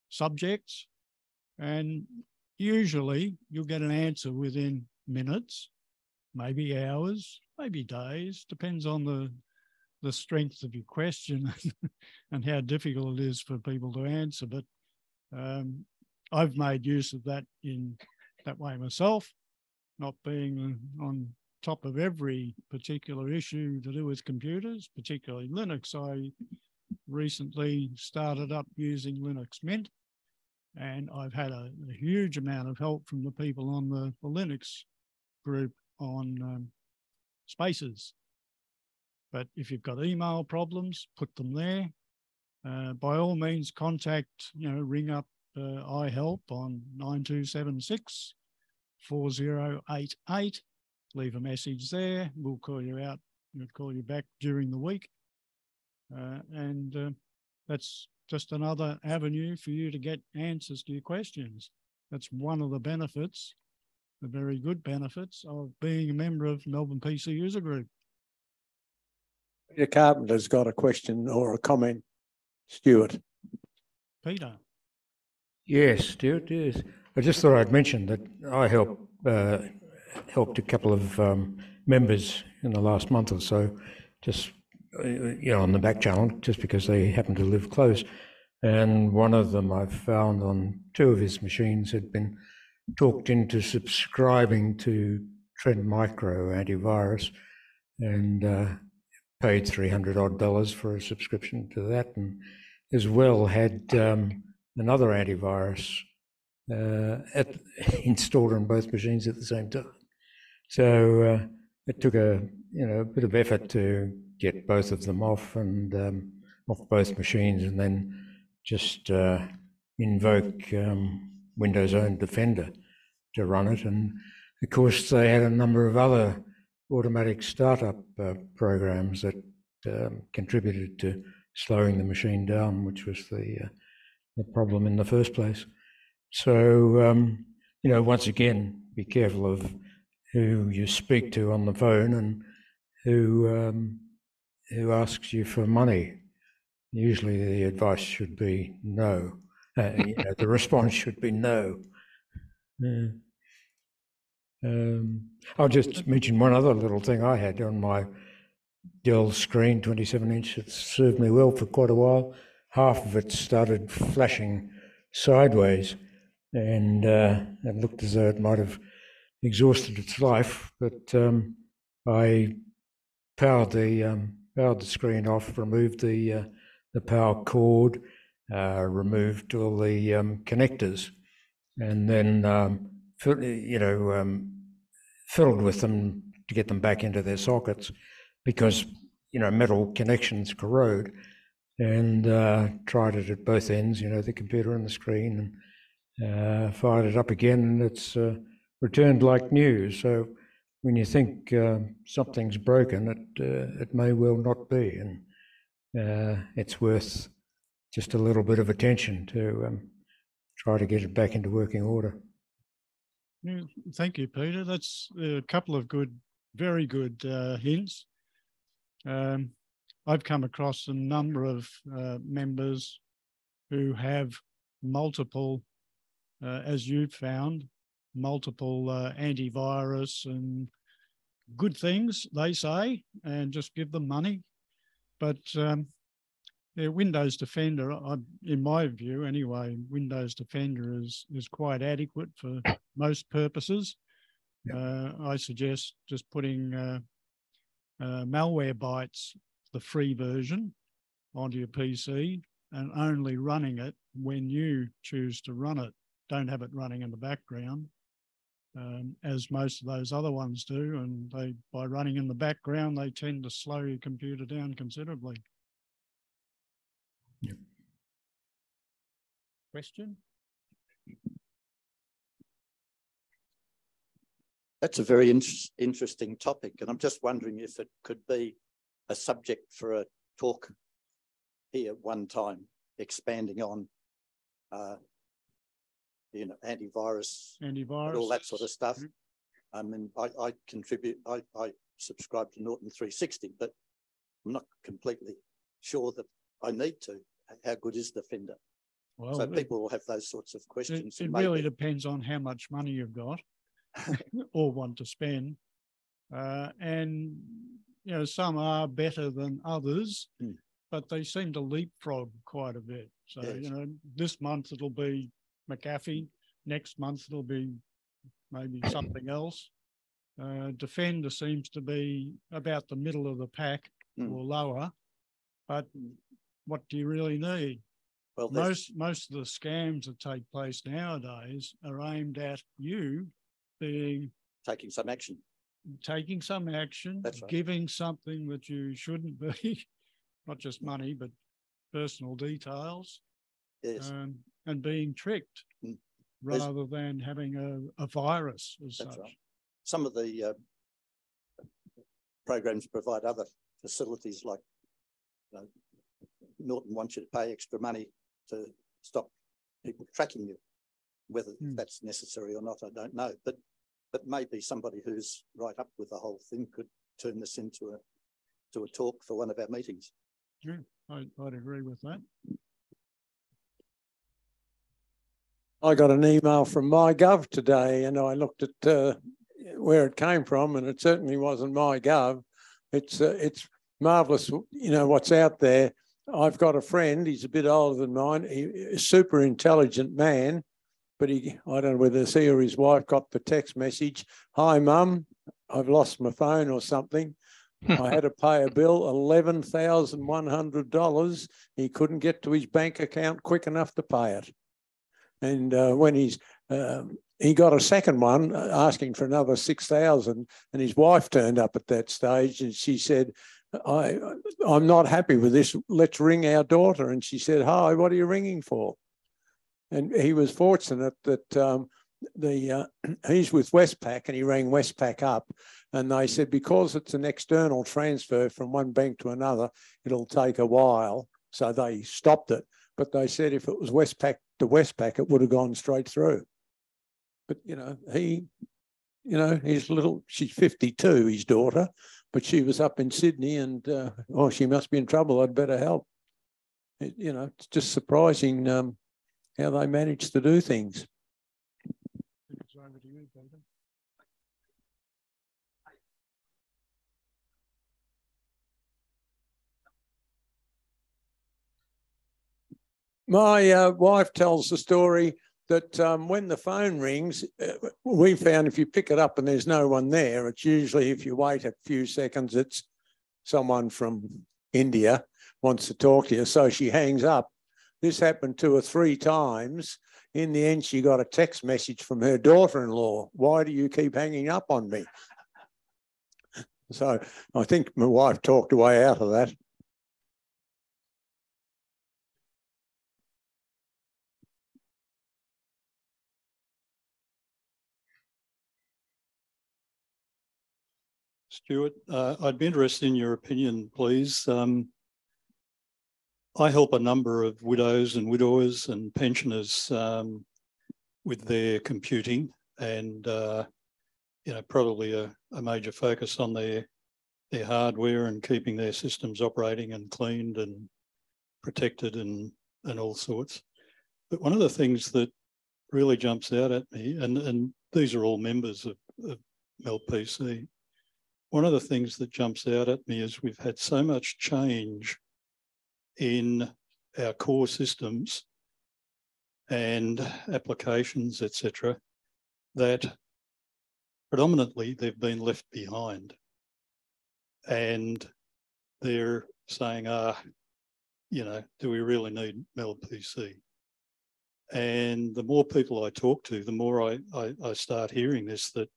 subjects. And usually you'll get an answer within minutes, maybe hours, maybe days, depends on the the strength of your question [LAUGHS] and how difficult it is for people to answer. But um, I've made use of that in that way myself, not being on top of every particular issue to do with computers, particularly Linux. I recently started up using Linux Mint, and I've had a, a huge amount of help from the people on the, the Linux group on um, spaces. But if you've got email problems, put them there. Uh, by all means, contact, you know, ring up uh, iHelp on 9276 4088. Leave a message there. We'll call you out. We'll call you back during the week. Uh, and uh, that's just another avenue for you to get answers to your questions. That's one of the benefits, the very good benefits of being a member of Melbourne PC User Group. Peter Carpenter's got a question or a comment. Stuart. Peter. Yes, Stuart, yes. I just thought I'd mention that I help uh, helped a couple of um, members in the last month or so, just, you know, on the back channel, just because they happen to live close. And one of them I've found on two of his machines had been talked into subscribing to Trend Micro antivirus and uh, paid 300 odd dollars for a subscription to that and as well had um, another antivirus uh, at, [LAUGHS] installed on both machines at the same time. So uh, it took a you know a bit of effort to get both of them off and um, off both machines, and then just uh, invoke um, Windows own Defender to run it. And of course, they had a number of other automatic startup uh, programs that um, contributed to slowing the machine down, which was the uh, the problem in the first place. So um, you know, once again, be careful of who you speak to on the phone and who um, who asks you for money. Usually, the advice should be no. Uh, the response should be no. Um, I'll just mention one other little thing I had on my Dell screen, 27 inch. It served me well for quite a while. Half of it started flashing sideways, and uh, it looked as though it might have exhausted its life. But um, I powered the um, powered the screen off, removed the uh, the power cord, uh, removed all the um, connectors and then, um, fill, you know, um, filled with them to get them back into their sockets because, you know, metal connections corrode and uh, tried it at both ends, you know, the computer and the screen, and uh, fired it up again, and it's uh, returned like new. So when you think uh, something's broken, it uh, it may well not be, and uh, it's worth just a little bit of attention to um, try to get it back into working order. Yeah, thank you, Peter. That's a couple of good, very good hints. Um, I've come across a number of uh, members who have multiple, uh, as you've found, multiple uh, antivirus and good things, they say, and just give them money. But um, Windows Defender, I, in my view anyway, Windows Defender is, is quite adequate for most purposes. Uh, I suggest just putting uh, uh, Malwarebytes the free version onto your PC and only running it when you choose to run it. Don't have it running in the background, um, as most of those other ones do. And they, by running in the background, they tend to slow your computer down considerably. Yep. Question? That's a very in interesting topic, and I'm just wondering if it could be a subject for a talk here one time, expanding on, uh, you know, antivirus, antivirus, all that sort of stuff. Mm -hmm. I mean, I, I contribute, I, I subscribe to Norton 360, but I'm not completely sure that I need to. How good is Defender? Well, so people will have those sorts of questions. It, it really depends on how much money you've got [LAUGHS] or want to spend. Uh, and you know, some are better than others, mm. but they seem to leapfrog quite a bit. So, yes. you know, this month it'll be McAfee, next month it'll be maybe something else. Uh, Defender seems to be about the middle of the pack mm. or lower, but what do you really need? Well, most most of the scams that take place nowadays are aimed at you being taking some action taking some action, right. giving something that you shouldn't be, [LAUGHS] not just money, but personal details, yes. um, and being tricked mm. rather There's, than having a, a virus as such. Right. Some of the uh, programs provide other facilities like you know, Norton wants you to pay extra money to stop people tracking you. Whether mm. that's necessary or not, I don't know. But but maybe somebody who's right up with the whole thing could turn this into a to a talk for one of our meetings. Yeah, I, would agree with that. I got an email from MyGov today, and I looked at uh, where it came from, and it certainly wasn't MyGov. It's uh, it's marvelous, you know, what's out there. I've got a friend. He's a bit older than mine. He, a super intelligent man but he, I don't know whether he or his wife got the text message, hi mum, I've lost my phone or something. I had to pay a bill, $11,100. He couldn't get to his bank account quick enough to pay it. And uh, when he's, um, he got a second one uh, asking for another 6,000 and his wife turned up at that stage and she said, I, I'm not happy with this. Let's ring our daughter. And she said, hi, what are you ringing for? and he was fortunate that um, the uh, [CLEARS THROAT] he's with Westpac and he rang Westpac up and they said because it's an external transfer from one bank to another, it'll take a while. So they stopped it. But they said if it was Westpac to Westpac, it would have gone straight through. But you know, he, you know, his little she's 52, his daughter, but she was up in Sydney and uh, oh, she must be in trouble. I'd better help. It, you know, it's just surprising um, how they manage to do things. My uh, wife tells the story that um, when the phone rings, uh, we found if you pick it up and there's no one there, it's usually if you wait a few seconds, it's someone from India wants to talk to you. So she hangs up this happened two or three times. In the end, she got a text message from her daughter-in-law. Why do you keep hanging up on me? So I think my wife talked her way out of that. Stuart, uh, I'd be interested in your opinion, please. Um, I help a number of widows and widowers and pensioners um, with their computing and, uh, you know, probably a, a, major focus on their, their hardware and keeping their systems operating and cleaned and protected and, and all sorts. But one of the things that really jumps out at me, and, and these are all members of, of MelbPC, one of the things that jumps out at me is we've had so much change in our core systems and applications, etc., that predominantly they've been left behind. And they're saying, ah, you know, do we really need MelbPC? And the more people I talk to, the more I, I, I start hearing this, that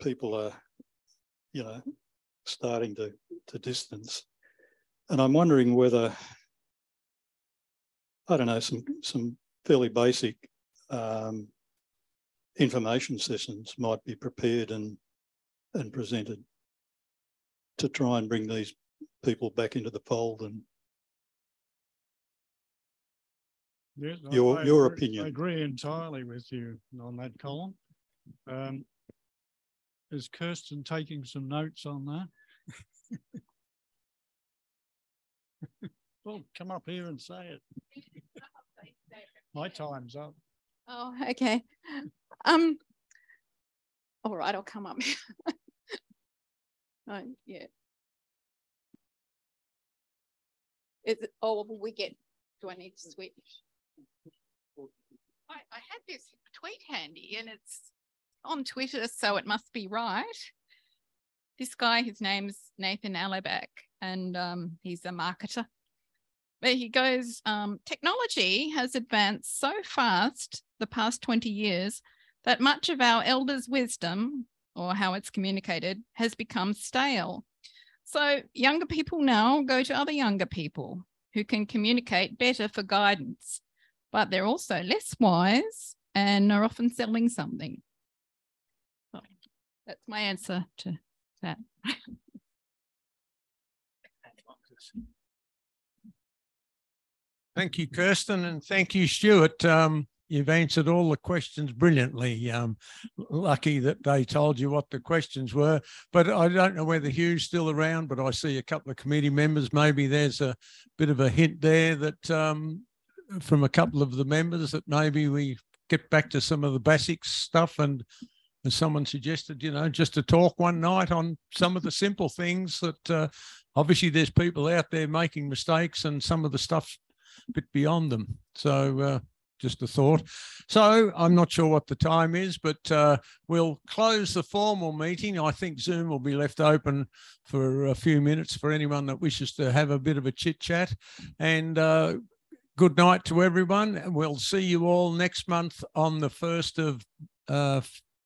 people are you know, starting to, to distance. And I'm wondering whether, I don't know, some, some fairly basic um, information sessions might be prepared and, and presented to try and bring these people back into the fold and Yes, your I your opinion. I agree entirely with you on that, Colin. Um, is Kirsten taking some notes on that? well, come up here and say it. My time's up. Oh, okay. Um, all right, I'll come up. [LAUGHS] oh, yeah. Is it, oh, will we get, do I need to switch? I, I had this tweet handy and it's on Twitter, so it must be right. This guy, his name's Nathan Alibek, and um, he's a marketer. But he goes, um, technology has advanced so fast the past 20 years that much of our elders' wisdom, or how it's communicated, has become stale. So younger people now go to other younger people who can communicate better for guidance, but they're also less wise and are often selling something. That's my answer to that. Thank you, Kirsten, and thank you, Stuart. Um, you've answered all the questions brilliantly. Um, lucky that they told you what the questions were. But I don't know whether Hugh's still around, but I see a couple of committee members. Maybe there's a bit of a hint there that um, from a couple of the members that maybe we get back to some of the basic stuff and as someone suggested, you know, just to talk one night on some of the simple things that uh, obviously there's people out there making mistakes and some of the stuff's a bit beyond them. So uh, just a thought. So I'm not sure what the time is, but uh, we'll close the formal meeting. I think Zoom will be left open for a few minutes for anyone that wishes to have a bit of a chit chat. And uh, good night to everyone. And we'll see you all next month on the 1st of uh,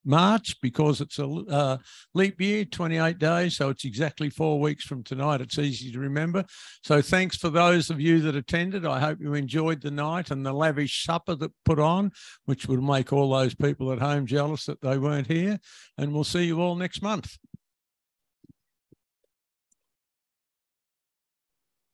March because it's a uh, leap year, 28 days. So it's exactly four weeks from tonight. It's easy to remember. So thanks for those of you that attended. I hope you enjoyed the night and the lavish supper that put on, which would make all those people at home jealous that they weren't here. And we'll see you all next month.